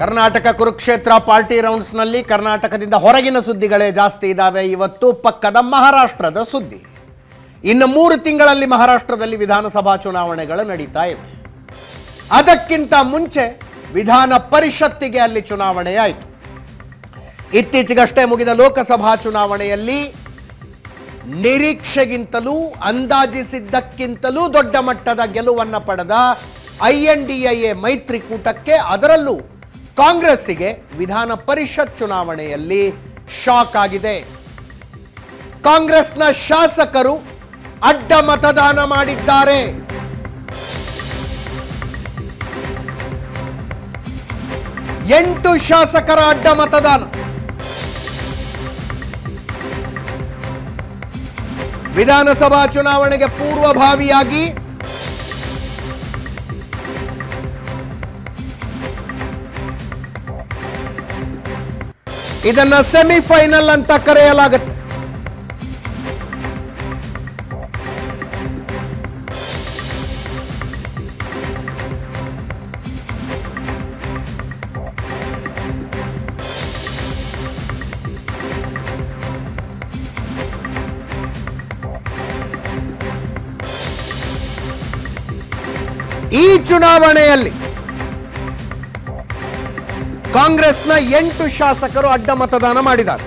Karnataka Kurukshetra party ರೌಂಡ್ಸ್ನಲ್ಲಿ ಕರ್ನಾಟಕದಿಂದ ಹೊರಗಿನ ಸುದ್ದಿಗಳೇ ಜಾಸ್ತಿ ಇದ್ದಾವೆ ಇವತ್ತು ಪಕ್ಕದ ಮಹಾರಾಷ್ಟ್ರದ ಸುದ್ದಿ. ಇನ್ನು ಮೂರು ತಿಂಗಳಲ್ಲಿ ಮಹಾರಾಷ್ಟ್ರದಲ್ಲಿ ವಿಧಾನಸಭಾ ಚುನಾವಣೆಗಳು ನಡೀತಾ ಇವೆ. ಅದಕ್ಕಿಂತ ಮುಂಚೆ ವಿಧಾನ ಪರಿಷತ್ತಿಗೆ ಅಲ್ಲಿ ಚುನಾವಣೆಯಾಯಿತು ಇತ್ತೀಚೆಗಷ್ಟೇ ಮುಗಿದ ಲೋಕಸಭಾ ಚುನಾವಣೆಯಲ್ಲಿ ನಿರೀಕ್ಷೆಗಿಂತಲೂ, ಅಂದಾಜಿಸಿದ್ದಕ್ಕಿಂತಲೂ ದೊಡ್ಡ ಮಟ್ಟದ ಗೆಲುವನ್ನು ಪಡೆದ I N D I A ಮೈತ್ರಿಕೂಟಕ್ಕೆ ಅದರಲ್ಲೂ ಕಾಂಗ್ರೆಸ್ಸಿಗೆ ವಿಧಾನ ಪರಿಷತ್ ಚುನಾವಣೆಯಲ್ಲಿ ಶಾಕ್ ಆಗಿದೆ. ಕಾಂಗ್ರೆಸ್ನ ಶಾಸಕರು ಅಡ್ಡ ಮತದಾನ ಮಾಡಿದ್ದಾರೆ. ಎಂಟು ಶಾಸಕರ ಅಡ್ಡ ಮತದಾನ. ವಿಧಾನಸಭಾ ಚುನಾವಣೆಗೆ ಪೂರ್ವಭಾವಿಯಾಗಿ ಇದನ್ನ ಸೆಮಿಫೈನಲ್ ಅಂತ ಕರೆಯಲಾಗುತ್ತೆ. ಈ ಚುನಾವಣೆಯಲ್ಲಿ ಕಾಂಗ್ರೆಸ್ನ ಎಂಟು ಶಾಸಕರು ಅಡ್ಡ ಮತದಾನ ಮಾಡಿದ್ದಾರೆ.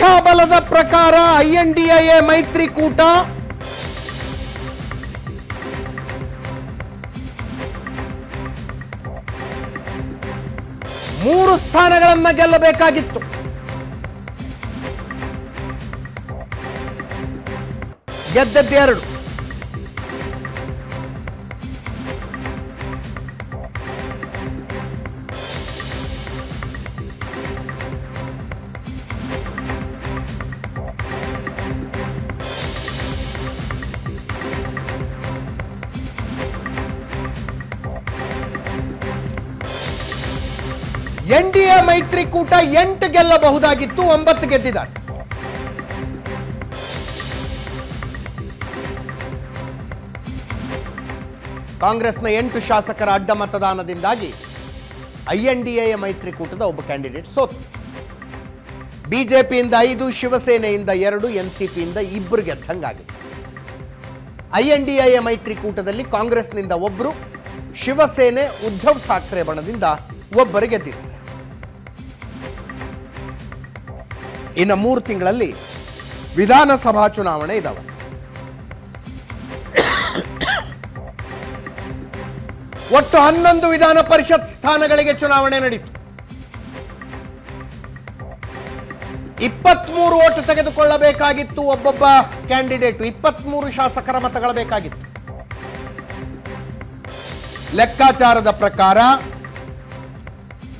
ಸಂಖ್ಯಾಬಲದ ಪ್ರಕಾರ ಐಎನ್ಡಿಎ ಮೈತ್ರಿಕೂಟ. ಮೂರು ಸ್ಥಾನಗಳನ್ನ ಗೆಲ್ಲಬೇಕಾಗಿತ್ತು. ಗೆದ್ದದ್ದೆರಡು ಎನ್ ಡಿ ಎ ಮೈತ್ರಿಕೂಟ ಎಂಟು ಗೆಲ್ಲಬಹುದಾಗಿತ್ತು, ಒಂಬತ್ತು ಗೆದ್ದಿದ್ದಾರೆ. ಕಾಂಗ್ರೆಸ್ನ ಎಂಟು ಶಾಸಕರ ಅಡ್ಡ ಮತದಾನದಿಂದಾಗಿ ಐ ಎನ್ ಡಿ ಎ ಮೈತ್ರಿಕೂಟದ ಒಬ್ಬ ಕ್ಯಾಂಡಿಡೇಟ್ ಸೋತು. ಬಿಜೆಪಿಯಿಂದ ಐದು, ಶಿವಸೇನೆಯಿಂದ ಎರಡು, ಎನ್ ಸಿ ಪಿಯಿಂದ ಇಬ್ಬರು ಗೆದ್ದಂಗಾಗಿದೆ. ಐ ಎನ್ ಡಿ ಎ ಮೈತ್ರಿಕೂಟದಲ್ಲಿ ಕಾಂಗ್ರೆಸ್ನಿಂದ ಒಬ್ಬರು ಶಿವಸೇನೆ ಉದ್ಧವ್ ಠಾಕ್ರೆ ಬಣದಿಂದ ಒಬ್ಬರು ಗೆದ್ದಿದ್ದಾರೆ. ಇನ್ನು ಮೂರು ತಿಂಗಳಲ್ಲಿ ವಿಧಾನಸಭಾ ಚುನಾವಣೆ ಇದಾವೆ. ಒಟ್ಟು ಹನ್ನೊಂದು ವಿಧಾನ ಪರಿಷತ್ ಸ್ಥಾನಗಳಿಗೆ ಚುನಾವಣೆ ನಡೀತು. ಇಪ್ಪತ್ಮೂರು ಓಟು ತೆಗೆದುಕೊಳ್ಳಬೇಕಾಗಿತ್ತು ಒಬ್ಬೊಬ್ಬ ಕ್ಯಾಂಡಿಡೇಟ್. ಇಪ್ಪತ್ಮೂರು ಶಾಸಕರ ಮತಗಳ ಬೇಕಾಗಿತ್ತು ಲೆಕ್ಕಾಚಾರದ ಪ್ರಕಾರ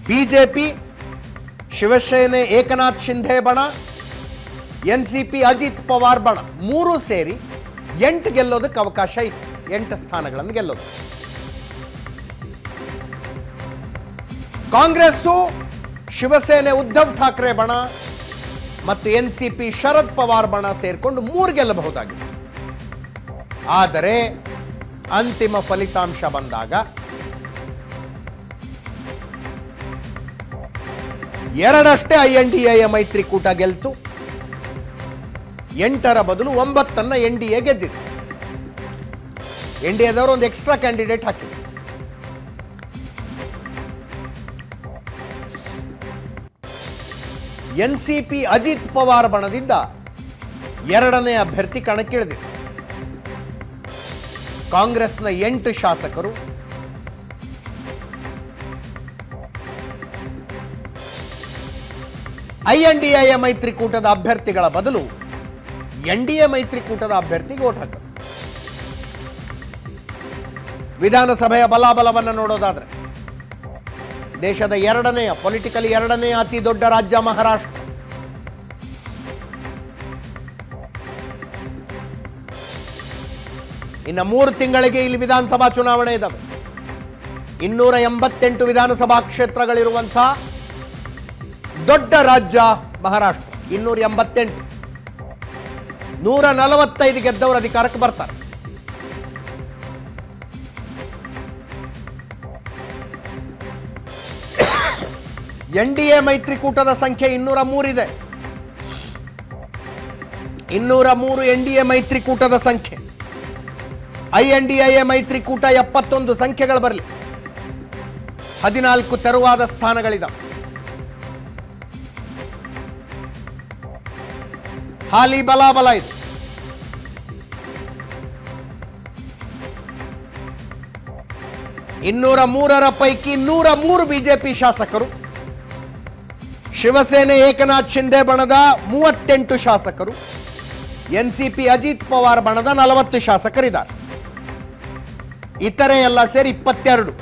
ಬಿಜೆಪಿ ಶಿವಸೇನೆ, ಏಕನಾಥ್ ಶಿಂಧೆ ಬಣ N C P Ajit Pawar ಬಣ, ಮೂರು ಸೇರಿ ಎಂಟು ಗೆಲ್ಲೋದಕ್ಕೆ ಅವಕಾಶ ಇತ್ತು. ಎಂಟು ಸ್ಥಾನಗಳನ್ನು ಗೆಲ್ಲೋದು. ಕಾಂಗ್ರೆಸ್ಸು ಶಿವಸೇನೆ ಉದ್ಧವ್ ಠಾಕ್ರೆ ಬಣ ಮತ್ತು N C P Sharad Pawar ಬಣ ಸೇರಿಕೊಂಡು ಮೂರು ಗೆಲ್ಲಬಹುದಾಗಿತ್ತು. ಆದರೆ ಅಂತಿಮ ಫಲಿತಾಂಶ ಬಂದಾಗ ಎರಡಷ್ಟೇ ಐ ಎನ್ ಡಿ ಎ ಮೈತ್ರಿಕೂಟ ಗೆಲ್ತು. ಎಂಟರ ಬದಲು ಒಂಬತ್ತನ್ನ ಎನ್ ಡಿ ಎ ಗೆದ್ದಿದೆ. ಎನ್ ಡಿ ಎದವರು ಒಂದು ಎಕ್ಸ್ಟ್ರಾ ಕ್ಯಾಂಡಿಡೇಟ್ ಹಾಕಿದ್ರು. N C P Ajit Pawar ಬಣದಿಂದ ಎರಡನೇ ಅಭ್ಯರ್ಥಿ ಕಣಕ್ಕಿಳಿದಿದೆ. ಕಾಂಗ್ರೆಸ್ನ ಎಂಟು ಶಾಸಕರು ಐ ಎನ್ ಮೈತ್ರಿಕೂಟದ ಅಭ್ಯರ್ಥಿಗಳ ಬದಲು ಎನ್ ಡಿ ಎ ಮೈತ್ರಿಕೂಟದ ಅಭ್ಯರ್ಥಿಗೆ ಓಟ್ ಹಾಕೋದು. ವಿಧಾನಸಭೆಯ ಬಲಾಬಲವನ್ನು ನೋಡೋದಾದ್ರೆ ದೇಶದ ಎರಡನೆಯ ಪೊಲಿಟಿಕಲಿ ಎರಡನೆಯ ಅತಿ ದೊಡ್ಡ ರಾಜ್ಯ ಮಹಾರಾಷ್ಟ್ರ. ಇನ್ನು ಮೂರು ತಿಂಗಳಿಗೆ ಇಲ್ಲಿ ವಿಧಾನಸಭಾ ಚುನಾವಣೆ ಇದ್ದಾವೆ ಇನ್ನೂರ ಎಂಬತ್ತೆಂಟು ವಿಧಾನಸಭಾ ಕ್ಷೇತ್ರಗಳಿರುವಂಥ ದೊಡ್ಡ ರಾಜ್ಯ ಮಹಾರಾಷ್ಟ್ರ. ಇನ್ನೂರ ಎಂಬತ್ತೆಂಟು. ನೂರ ನಲವತ್ತೈದು ಗೆದ್ದವರು ಅಧಿಕಾರಕ್ಕೆ ಬರ್ತಾರೆ. ಎನ್ ಡಿ ಎ ಮೈತ್ರಿಕೂಟದ ಸಂಖ್ಯೆ ಇನ್ನೂರ ಮೂರಿದೆ. ಇನ್ನೂರ ಮೂರು ಎನ್ ಡಿ ಎ ಮೈತ್ರಿಕೂಟದ ಸಂಖ್ಯೆ. I N D I A ಮೈತ್ರಿಕೂಟ ಎಪ್ಪತ್ತೊಂದು, ಸಂಖ್ಯೆಗಳು ಬರಲಿ. ಹದಿನಾಲ್ಕು ತೆರವಾದ ಸ್ಥಾನಗಳಿದಾವೆ. ಹಾಲಿ ಬಲಾಬಲ ಇದೆ. ಇನ್ನೂರ ಮೂರರ ಪೈಕಿ ನೂರ ಮೂರು ಬಿಜೆಪಿ ಶಾಸಕರು. ಶಿವಸೇನೆ ಏಕನಾಥ್ ಶಿಂದೆ ಬಣದ ಮೂವತ್ತೆಂಟು ಶಾಸಕರು. ಎನ್ಸಿಪಿ ಅಜಿತ್ ಪವಾರ್ ಬಣದ ನಲವತ್ತು ಶಾಸಕರಿದ್ದಾರೆ. ಇತರೆ ಎಲ್ಲ ಸೇರಿ ಇಪ್ಪತ್ತೆರಡು.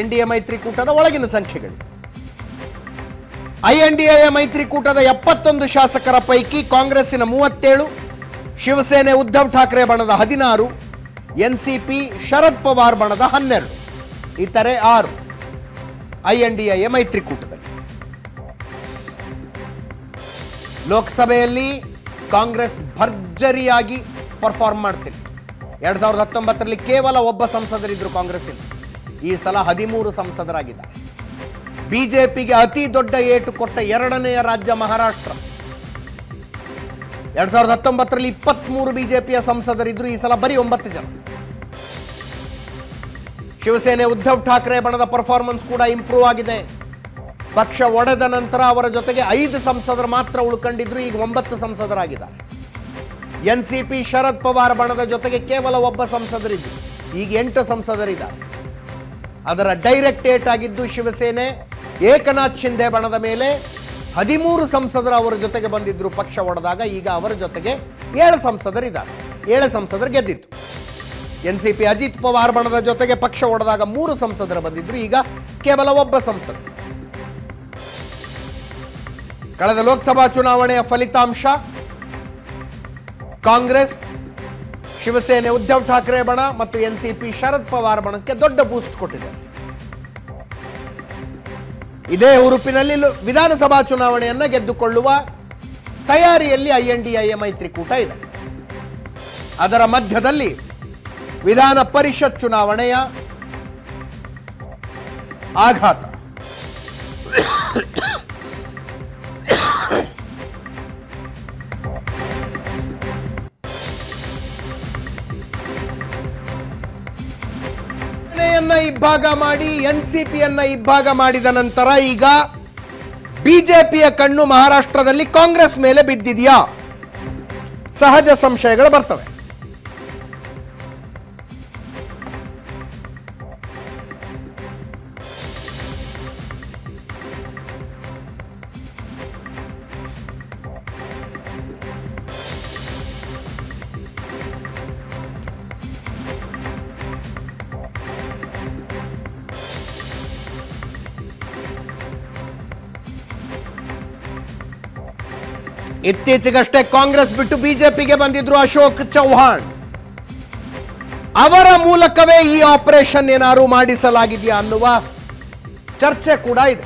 ಎನ್ ಡಿ ಮೈತ್ರಿಕೂಟದ ಒಳಗಿನ ಸಂಖ್ಯೆಗಳು. ಐ ಎನ್ ಎ ಮೈತ್ರಿಕೂಟದ ಎಪ್ಪತ್ತೊಂದು ಶಾಸಕರ ಪೈಕಿ ಕಾಂಗ್ರೆಸ್ಸಿನ ಮೂವತ್ತೇಳು, ಶಿವಸೇನೆ ಉದ್ಧವ್ ಠಾಕ್ರೆ ಬಣದ ಹದಿನಾರು ಎನ್ಸಿಪಿ ಶರದ್ ಪವಾರ್ ಬಣದ ಹನ್ನೆರಡು, ಇತರೆ ಆರು ಐ ಎನ್ ಡಿ ಎ ಮೈತ್ರಿಕೂಟದಲ್ಲಿ. ಲೋಕಸಭೆಯಲ್ಲಿ ಕಾಂಗ್ರೆಸ್ ಭರ್ಜರಿಯಾಗಿ ಪರ್ಫಾರ್ಮ್ ಮಾಡ್ತಿದೆ. ಎರಡ್ ಸಾವಿರದ ಹತ್ತೊಂಬತ್ತರಲ್ಲಿ ಕೇವಲ ಒಬ್ಬ ಸಂಸದರಿದ್ದರು ಕಾಂಗ್ರೆಸ್ಸಿನ. ಈ ಸಲ ಹದಿಮೂರು ಸಂಸದರಾಗಿದ್ದಾರೆ. ಬಿಜೆಪಿಗೆ ಅತಿ ದೊಡ್ಡ ಏಟು ಕೊಟ್ಟ ಎರಡನೆಯ ರಾಜ್ಯ ಮಹಾರಾಷ್ಟ್ರ. ಎರಡ್ ಸಾವಿರದ ಹತ್ತೊಂಬತ್ತರಲ್ಲಿ ಇಪ್ಪತ್ಮೂರು ಬಿಜೆಪಿಯ ಸಂಸದರಿದ್ರು, ಈ ಸಲ ಬರೀ ಒಂಬತ್ತು ಜನ. ಶಿವಸೇನೆ ಉದ್ಧವ್ ಠಾಕ್ರೆ ಬಣದ ಪರ್ಫಾರ್ಮೆನ್ಸ್ ಕೂಡ ಇಂಪ್ರೂವ್ ಆಗಿದೆ. ಪಕ್ಷ ಒಡೆದ ನಂತರ ಅವರ ಜೊತೆಗೆ ಐದು ಸಂಸದರು ಮಾತ್ರ ಉಳ್ಕೊಂಡಿದ್ರು, ಈಗ ಒಂಬತ್ತು ಸಂಸದರಾಗಿದ್ದಾರೆ. N C P Sharad Pawar ಬಣದ ಜೊತೆಗೆ ಕೇವಲ ಒಬ್ಬ ಸಂಸದರಿದ್ರು, ಈಗ ಎಂಟು ಸಂಸದರಿದ್ದಾರೆ. ಅದರ ಡೈರೆಕ್ಟ್ ಏಟ್ ಆಗಿದ್ದು ಶಿವಸೇನೆ ಏಕನಾಥ್ ಶಿಂದೆ ಬಣದ ಮೇಲೆ ಹದಿಮೂರು ಸಂಸದರು ಅವರ ಜೊತೆಗೆ ಬಂದಿದ್ರು, ಪಕ್ಷ ಒಡೆದಾಗ ಈಗ ಅವರ ಜೊತೆಗೆ ಏಳು ಸಂಸದರಿದ್ದಾರೆ ಏಳು ಸಂಸದರು ಗೆದ್ದಿತ್ತು. N C P Ajit Pawar ಬಣದ ಜೊತೆಗೆ ಪಕ್ಷ ಒಡೆದಾಗ ಮೂರು ಸಂಸದರು ಬಂದಿದ್ರು, ಈಗ ಕೇವಲ ಒಬ್ಬ ಸಂಸದ. ಕಳೆದ ಲೋಕಸಭಾ ಚುನಾವಣೆಯ ಫಲಿತಾಂಶ, ಕಾಂಗ್ರೆಸ್, ಶಿವಸೇನೆ ಉದ್ಧವ್ ಠಾಕ್ರೆ ಬಣ ಮತ್ತು ಎನ್ ಸಿ ಶರದ್ ಪವಾರ್ ಬಣಕ್ಕೆ ದೊಡ್ಡ ಬೂಸ್ಟ್ ಕೊಟ್ಟಿದೆ. ಇದೇ ಉರುಪಿನಲ್ಲಿ ವಿಧಾನಸಭಾ ಚುನಾವಣೆಯನ್ನ ಗೆದ್ದುಕೊಳ್ಳುವ ತಯಾರಿಯಲ್ಲಿ ಐ ಎನ್ ಡಿ ಮೈತ್ರಿಕೂಟ ಇದೆ. ಅದರ ಮಧ್ಯದಲ್ಲಿ ವಿಧಾನ ಪರಿಷತ್ ಚುನಾವಣೆಯ ಆಘಾತ. ಸೇನೆಯನ್ನ ಇಬ್ಬಾಗ ಮಾಡಿ, ಎನ್ ಸಿ ಪಿಯನ್ನ ಇಬ್ಬಾಗ ಮಾಡಿದ ನಂತರ ಈಗ ಬಿಜೆಪಿಯ ಕಣ್ಣು ಮಹಾರಾಷ್ಟ್ರದಲ್ಲಿ ಕಾಂಗ್ರೆಸ್ ಮೇಲೆ ಬಿದ್ದಿದೆಯಾ? ಸಹಜ ಸಂಶಯಗಳು ಬರ್ತವೆ. ಇತ್ತೀಚೆಗಷ್ಟೇ ಕಾಂಗ್ರೆಸ್ ಬಿಟ್ಟು ಬಿಜೆಪಿಗೆ ಬಂದಿದ್ರು ಅಶೋಕ್ ಚೌಹಾಣ್ ಅವರ ಮೂಲಕವೇ ಈ ಆಪರೇಷನ್ ಏನಾದ್ರು ಮಾಡಿಸಲಾಗಿದೆಯಾ ಅನ್ನುವ ಚರ್ಚೆ ಕೂಡ ಇದೆ.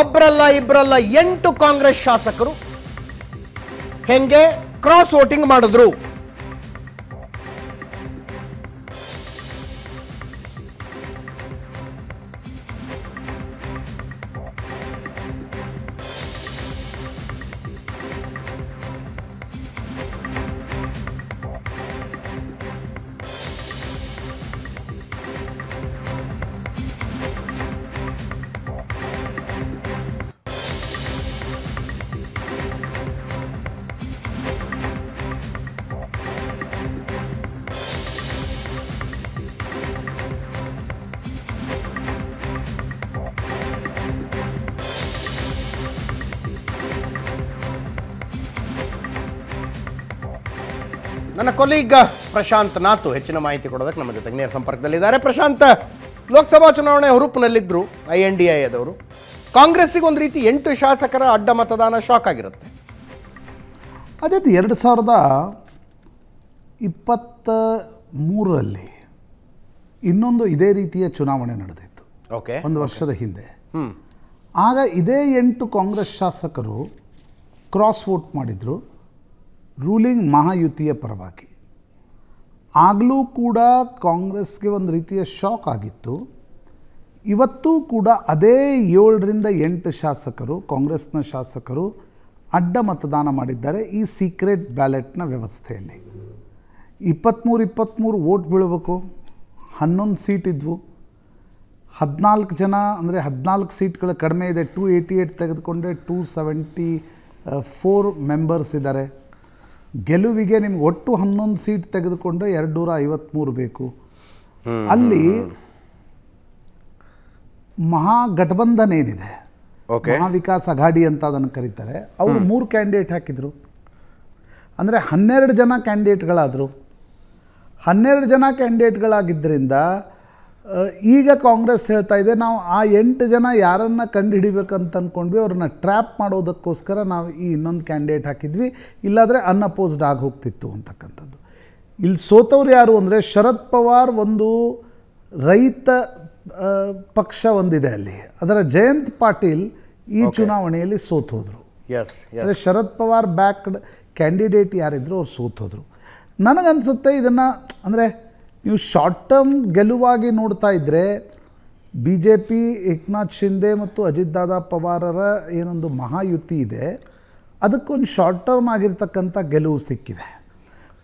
ಒಬ್ರಲ್ಲ ಇಬ್ರಲ್ಲ ಎಂಟು ಕಾಂಗ್ರೆಸ್ ಶಾಸಕರು ಹೆಂಗೆ ಕ್ರಾಸ್ ವೋಟಿಂಗ್ ಮಾಡಿದ್ರು. ನನ್ನ ಕೊಲೀಗ್ ಪ್ರಶಾಂತ್ ನಾತು ಹೆಚ್ಚಿನ ಮಾಹಿತಿ ಕೊಡೋದಕ್ಕೆ ನಮ್ಮ ಜೊತೆಗೆ ನೇರ ಸಂಪರ್ಕದಲ್ಲಿದ್ದಾರೆ. ಪ್ರಶಾಂತ್ ಲೋಕಸಭಾ ಚುನಾವಣೆ ಹುರುಪಿನಲ್ಲಿದ್ದರು ಐ ಎನ್ ಡಿ ಐದವರು ಕಾಂಗ್ರೆಸ್ಸಿಗೆ ಒಂದು ರೀತಿ ಎಂಟು ಶಾಸಕರ ಅಡ್ಡ ಮತದಾನ ಶಾಕ್ ಆಗಿರುತ್ತೆ. ಅದೇ ಎರಡು ಸಾವಿರದ ಇಪ್ಪತ್ತ ಮೂರರಲ್ಲಿ ಇನ್ನೊಂದು ಇದೇ ರೀತಿಯ ಚುನಾವಣೆ ನಡೆದಿತ್ತು. ಓಕೆ ಒಂದು ವರ್ಷದ ಹಿಂದೆ. ಆಗ ಇದೇ ಎಂಟು ಕಾಂಗ್ರೆಸ್ ಶಾಸಕರು ಕ್ರಾಸ್ ವೋಟ್ ಮಾಡಿದರು. ರೂಲಿಂಗ್ ಮಹಾಯುತಿಯ ಪರವಾಗಿ. ಆಗಲೂ ಕೂಡ ಕಾಂಗ್ರೆಸ್ಗೆ ಒಂದು ರೀತಿಯ ಶಾಕ್ ಆಗಿತ್ತು. ಇವತ್ತೂ ಕೂಡ ಅದೇ ಏಳರಿಂದ ಎಂಟು ಶಾಸಕರು, ಕಾಂಗ್ರೆಸ್ನ ಶಾಸಕರು ಅಡ್ಡ ಮತದಾನ ಮಾಡಿದ್ದಾರೆ ಈ ಸೀಕ್ರೆಟ್ ಬ್ಯಾಲೆಟ್ನ ವ್ಯವಸ್ಥೆಯಲ್ಲಿ. ಇಪ್ಪತ್ತ್ಮೂರು ಇಪ್ಪತ್ತ್ಮೂರು ವೋಟ್ ಬೀಳಬೇಕು. ಹನ್ನೊಂದು ಸೀಟ್ ಇದ್ವು. ಹದಿನಾಲ್ಕು ಜನ, ಅಂದರೆ ಹದಿನಾಲ್ಕು ಸೀಟ್ಗಳು ಕಡಿಮೆ ಇದೆ. ಟೂ ಏಯ್ಟಿ ಏಯ್ಟ್ ತೆಗೆದುಕೊಂಡ್ರೆ ಟೂ ಸೆವೆಂಟಿ ಫೋರ್ ಮೆಂಬರ್ಸ್ ಇದ್ದಾರೆ. ಗೆಲುವಿಗೆ ನಿಮ್ಗೆ ಒಟ್ಟು ಹನ್ನೊಂದು ಸೀಟ್ ತೆಗೆದುಕೊಂಡ್ರೆ ಎರಡು ನೂರ ಐವತ್ತ್ಮೂರು ಬೇಕು. ಅಲ್ಲಿ ಮಹಾಗಠಬಂಧನ್ ಏನಿದೆ? ಓಕೆ ಮಹಾವಿಕಾಸ್ ಅಘಾಡಿ ಅಂತ ಅದನ್ನು ಕರೀತಾರೆ. ಅವರು ಮೂರು ಕ್ಯಾಂಡಿಡೇಟ್ ಹಾಕಿದರು. ಅಂದರೆ ಹನ್ನೆರಡು ಜನ ಕ್ಯಾಂಡಿಡೇಟ್ಗಳಾದರು. ಹನ್ನೆರಡು ಜನ ಕ್ಯಾಂಡಿಡೇಟ್ಗಳಾಗಿದ್ದರಿಂದ ಈಗ ಕಾಂಗ್ರೆಸ್ ಹೇಳ್ತಾ ಇದೆ ನಾವು ಆ ಎಂಟು ಜನ ಯಾರನ್ನು ಕಂಡುಹಿಡಿಬೇಕಂತ ಅಂದ್ಕೊಂಡ್ವಿ ಅವ್ರನ್ನ ಟ್ರ್ಯಾಪ್ ಮಾಡೋದಕ್ಕೋಸ್ಕರ ನಾವು ಈ ಇನ್ನೊಂದು ಕ್ಯಾಂಡಿಡೇಟ್ ಹಾಕಿದ್ವಿ. ಇಲ್ಲಾದರೆ ಅನ್ಅಪೋಸ್ಡ್ ಆಗಿ ಹೋಗ್ತಿತ್ತು ಅಂತಕ್ಕಂಥದ್ದು. ಇಲ್ಲಿ ಸೋತವ್ರು ಯಾರು ಅಂದರೆ ಶರದ್ ಪವಾರ್ ಒಂದು ರೈತ ಪಕ್ಷ ಒಂದಿದೆ ಅಲ್ಲಿ. ಅದರ ಜಯಂತ್ ಪಾಟೀಲ್ ಈ ಚುನಾವಣೆಯಲ್ಲಿ ಸೋತೋದ್ರು. ಎಸ್ ಅಂದರೆ ಶರದ್ ಪವಾರ್ ಬ್ಯಾಕ್ಡ್ ಕ್ಯಾಂಡಿಡೇಟ್ ಯಾರಿದ್ರು ಅವ್ರು ಸೋತೋದ್ರು. ನನಗನ್ಸುತ್ತೆ ಇದನ್ನು ಅಂದರೆ ನೀವು ಶಾರ್ಟ್ ಟರ್ಮ್ ಗೆಲುವಾಗಿ ನೋಡ್ತಾ ಇದ್ದರೆ B J P Eknath Shinde ಮತ್ತು ಅಜಿತ್ ದಾದಾ ಪವಾರರ ಏನೊಂದು ಮಹಾಯುತಿ ಇದೆ. ಅದಕ್ಕೊಂದು ಶಾರ್ಟ್ ಟರ್ಮ್ ಆಗಿರ್ತಕ್ಕಂಥ ಗೆಲುವು ಸಿಕ್ಕಿದೆ.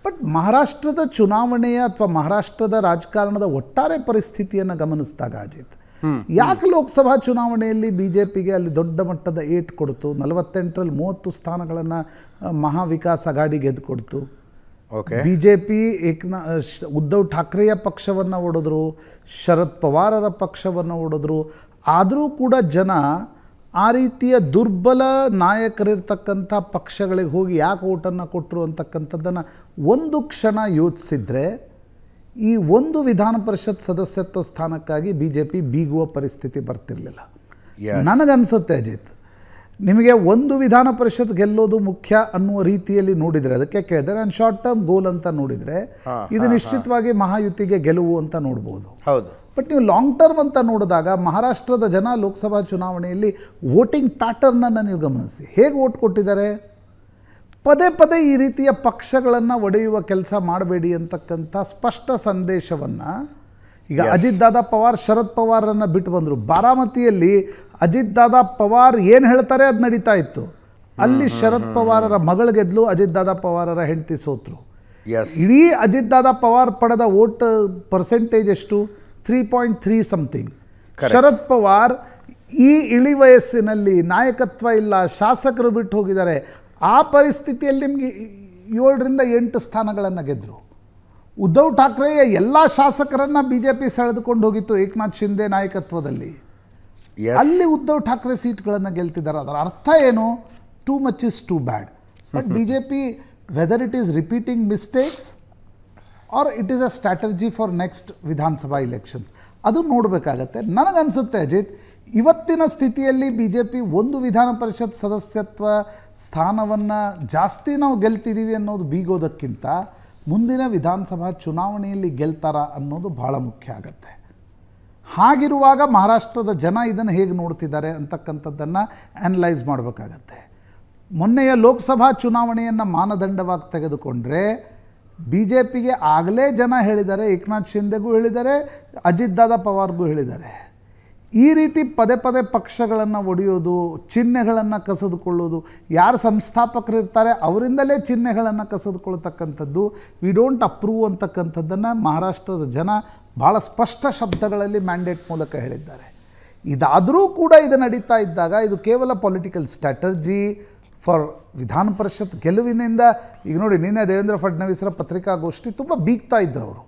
ಬಟ್ ಮಹಾರಾಷ್ಟ್ರದ ಚುನಾವಣೆಯ ಅಥವಾ ಮಹಾರಾಷ್ಟ್ರದ ರಾಜಕಾರಣದ ಒಟ್ಟಾರೆ ಪರಿಸ್ಥಿತಿಯನ್ನು ಗಮನಿಸಿದಾಗ ಅಜಿತ್ ಯಾಕೆ ಲೋಕಸಭಾ ಚುನಾವಣೆಯಲ್ಲಿ ಬಿ ಜೆ ಪಿಗೆ ಅಲ್ಲಿ ದೊಡ್ಡ ಮಟ್ಟದ ಏಟ್ ಕೊಡ್ತು ನಲವತ್ತೆಂಟರಲ್ಲಿ ಮೂವತ್ತು ಸ್ಥಾನಗಳನ್ನು ಮಹಾವಿಕಾಸ್ ಅಗಾಡಿಗೆ ಗೆದ್ದು ಕೊಡ್ತು ಓಕೆ ಬಿ ಜೆ ಪಿ ಏಕನಾ ಉದ್ಧವ್ ಠಾಕ್ರೆಯ ಪಕ್ಷವನ್ನು ಒಡೆದ್ರು ಶರದ್ ಪವಾರರ ಪಕ್ಷವನ್ನು ಒಡೆದ್ರು ಆದರೂ ಕೂಡ ಜನ ಆ ರೀತಿಯ ದುರ್ಬಲ ನಾಯಕರಿರ್ತಕ್ಕಂಥ ಪಕ್ಷಗಳಿಗೆ ಹೋಗಿ ಯಾಕೆ ಓಟನ್ನು ಕೊಟ್ಟರು ಅಂತಕ್ಕಂಥದ್ದನ್ನು ಒಂದು ಕ್ಷಣ ಯೋಚಿಸಿದ್ರೆ ಈ ಒಂದು ವಿಧಾನ ಪರಿಷತ್ ಸದಸ್ಯತ್ವ ಸ್ಥಾನಕ್ಕಾಗಿ ಬಿ ಜೆ ಪಿ ಬೀಗುವ ಪರಿಸ್ಥಿತಿ ಬರ್ತಿರಲಿಲ್ಲ. ನನಗನ್ಸುತ್ತೆ ಅಜಿತ್. ನಿಮಗೆ ಒಂದು ವಿಧಾನ ಪರಿಷತ್ ಗೆಲ್ಲೋದು ಮುಖ್ಯ ಅನ್ನುವ ರೀತಿಯಲ್ಲಿ ನೋಡಿದರೆ ಅದಕ್ಕೆ ಕೇಳಿದ್ರೆ ನಾನು ಶಾರ್ಟ್ ಟರ್ಮ್ ಗೋಲ್ ಅಂತ ನೋಡಿದರೆ ಇದು ನಿಶ್ಚಿತವಾಗಿ ಮಹಾಯುತಿಗೆ ಗೆಲುವು ಅಂತ ನೋಡ್ಬೋದು. ಹೌದು. ಬಟ್ ನೀವು ಲಾಂಗ್ ಟರ್ಮ್ ಅಂತ ನೋಡಿದಾಗ ಮಹಾರಾಷ್ಟ್ರದ ಜನ ಲೋಕಸಭಾ ಚುನಾವಣೆಯಲ್ಲಿ ವೋಟಿಂಗ್ ಪ್ಯಾಟರ್ನನ್ನು ನೀವು ಗಮನಿಸಿ. ಹೇಗೆ ವೋಟ್ ಕೊಟ್ಟಿದ್ದಾರೆ? ಪದೇ ಪದೇ ಈ ರೀತಿಯ ಪಕ್ಷಗಳನ್ನು ಒಡೆಯುವ ಕೆಲಸ ಮಾಡಬೇಡಿ ಅಂತಕ್ಕಂಥ ಸ್ಪಷ್ಟ ಸಂದೇಶವನ್ನು ಈಗ. ಅಜಿತ್ ದಾದಾ ಪವಾರ್ ಶರದ್ ಪವಾರನ್ನು ಬಿಟ್ಟು ಬಂದರು. ಬಾರಾಮತಿಯಲ್ಲಿ ಅಜಿತ್ ದಾದಾ ಪವಾರ್ ಏನು ಹೇಳ್ತಾರೆ ಅದು ನಡೀತಾ ಇತ್ತು. ಅಲ್ಲಿ ಶರದ್ ಪವಾರರ ಮಗಳು ಗೆದ್ಲು ಅಜಿತ್ ದಾದಾ ಪವಾರರ ಹೆಂಡತಿ ಸೋತರು. ಇಡೀ ಅಜಿತ್ ದಾದಾ ಪವಾರ್ ಪಡೆದ ವೋಟ್ ಪರ್ಸೆಂಟೇಜ್ ಎಷ್ಟು? Three point three something Sharad Pawar ಈ ಇಳಿ ವಯಸ್ಸಿನಲ್ಲಿ ನಾಯಕತ್ವ ಇಲ್ಲ ಶಾಸಕರು ಬಿಟ್ಟು ಹೋಗಿದ್ದಾರೆ. ಆ ಪರಿಸ್ಥಿತಿಯಲ್ಲಿ ನಿಮಗೆ ಏಳರಿಂದ ಎಂಟು ಸ್ಥಾನಗಳನ್ನು ಗೆದ್ದರು ಉದ್ಧವ್ ಠಾಕ್ರೆಯ ಎಲ್ಲ ಶಾಸಕರನ್ನು ಬಿ ಜೆ ಪಿ ಸೆಳೆದುಕೊಂಡು ಹೋಗಿತ್ತು ಏಕನಾಥ್ ಶಿಂದೆ ನಾಯಕತ್ವದಲ್ಲಿ. ಅಲ್ಲಿ ಉದ್ಧವ್ ಠಾಕ್ರೆ ಸೀಟ್ಗಳನ್ನು ಗೆಲ್ತಿದ್ದಾರೆ. ಅದರ ಅರ್ಥ ಏನು? Too much is too bad but B J P whether it is repeating mistakes or it is a strategy for next Vidhan Sabha elections ಅದು ನೋಡಬೇಕಾಗತ್ತೆ. ನನಗನ್ಸುತ್ತೆ ಅಜಿತ್ ಇವತ್ತಿನ ಸ್ಥಿತಿಯಲ್ಲಿ ಬಿ ಜೆ ಪಿ ಒಂದು ವಿಧಾನ ಪರಿಷತ್ ಸದಸ್ಯತ್ವ ಸ್ಥಾನವನ್ನು ಜಾಸ್ತಿ ನಾವು ಗೆಲ್ತಿದ್ದೀವಿ ಅನ್ನೋದು ಬೀಗೋದಕ್ಕಿಂತ ಮುಂದಿನ ವಿಧಾನಸಭಾ ಚುನಾವಣೆಯಲ್ಲಿ ಗೆಲ್ತಾರ ಅನ್ನೋದು ಭಾಳ ಮುಖ್ಯ ಆಗತ್ತೆ. ಹಾಗಿರುವಾಗ ಮಹಾರಾಷ್ಟ್ರದ ಜನ ಇದನ್ನು ಹೇಗೆ ನೋಡ್ತಿದ್ದಾರೆ ಅಂತಕ್ಕಂಥದ್ದನ್ನು ಅನಲೈಸ್ ಮಾಡಬೇಕಾಗತ್ತೆ. ಮೊನ್ನೆಯ ಲೋಕಸಭಾ ಚುನಾವಣೆಯನ್ನು ಮಾನದಂಡವಾಗಿ ತೆಗೆದುಕೊಂಡ್ರೆ ಬಿ ಜೆ ಪಿಗೆ ಆಗಲೇ ಜನ ಹೇಳಿದ್ದಾರೆ, ಏಕನಾಥ್ ಶಿಂದೆಗೂ ಹೇಳಿದ್ದಾರೆ, ಅಜಿತ್ ದಾದಾ ಪವಾರ್ಗೂ ಹೇಳಿದ್ದಾರೆ. ಈ ರೀತಿ ಪದೇ ಪದೇ ಪಕ್ಷಗಳನ್ನು ಒಡೆಯೋದು, ಚಿಹ್ನೆಗಳನ್ನು ಕಸಿದುಕೊಳ್ಳೋದು, ಯಾರು ಸಂಸ್ಥಾಪಕರು ಇರ್ತಾರೆ ಅವರಿಂದಲೇ ಚಿಹ್ನೆಗಳನ್ನು ಕಸಿದುಕೊಳ್ತಕ್ಕಂಥದ್ದು ವಿ ಡೋಂಟ್ ಅಪ್ರೂವ್ ಅಂತಕ್ಕಂಥದ್ದನ್ನು ಮಹಾರಾಷ್ಟ್ರದ ಜನ ಭಾಳ ಸ್ಪಷ್ಟ ಶಬ್ದಗಳಲ್ಲಿ ಮ್ಯಾಂಡೇಟ್ ಮೂಲಕ ಹೇಳಿದ್ದಾರೆ. ಇದಾದರೂ ಕೂಡ ಇದು ನಡೀತಾ ಇದ್ದಾಗ ಇದು ಕೇವಲ ಪೊಲಿಟಿಕಲ್ ಸ್ಟ್ರಾಟರ್ಜಿ ಫಾರ್ ವಿಧಾನ ಪರಿಷತ್ ಗೆಲುವಿನಿಂದ, ಈಗ ನೋಡಿ ನಿನ್ನೆ ದೇವೇಂದ್ರ ಫಡ್ನವೀಸರ ಪತ್ರಿಕಾಗೋಷ್ಠಿ ತುಂಬ ಬೀಗ್ತಾ ಇದ್ದರು ಅವರು.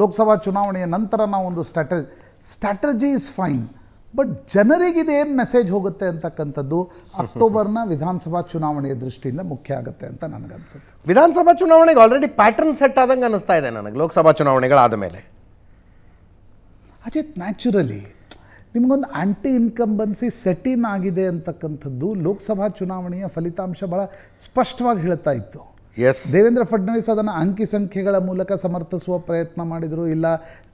ಲೋಕಸಭಾ ಚುನಾವಣೆಯ ನಂತರ ನಾವು ಒಂದು strategy strategy is fine but ಜನರಿಗೆ ಇದೇನು ಮೆಸೇಜ್ ಹೋಗುತ್ತೆ ಅಂತಕ್ಕಂಥದ್ದು ಅಕ್ಟೋಬರ್ನ ವಿಧಾನಸಭಾ ಚುನಾವಣೆಯ ದೃಷ್ಟಿಯಿಂದ ಮುಖ್ಯ ಆಗುತ್ತೆ ಅಂತ ನನಗನ್ಸುತ್ತೆ. ವಿಧಾನಸಭಾ ಚುನಾವಣೆಗೆ ಆಲ್ರೆಡಿ ಪ್ಯಾಟರ್ನ್ ಸೆಟ್ ಆದಂಗೆ ಅನಿಸ್ತಾ ಇದೆ ನನಗೆ ಲೋಕಸಭಾ ಚುನಾವಣೆಗಳಾದ ಮೇಲೆ ಅಜಿತ್ ನ್ಯಾಚುರಲಿ ನಿಮಗೊಂದು ಆ್ಯಂಟಿ ಇನ್ಕಂಬನ್ಸಿ ಸೆಟ್ ಇನ್ ಆಗಿದೆ ಅಂತಕ್ಕಂಥದ್ದು ಲೋಕಸಭಾ ಚುನಾವಣೆಯ ಫಲಿತಾಂಶ ಭಾಳ ಸ್ಪಷ್ಟವಾಗಿ ಹೇಳ್ತಾ ಇತ್ತು. ಎಸ್ ದೇವೇಂದ್ರ ಫಡ್ನವೀಸ್ ಅದನ್ನು ಅಂಕಿ ಸಂಖ್ಯೆಗಳ ಮೂಲಕ ಸಮರ್ಥಿಸುವ ಪ್ರಯತ್ನ ಮಾಡಿದರು. ಇಲ್ಲ,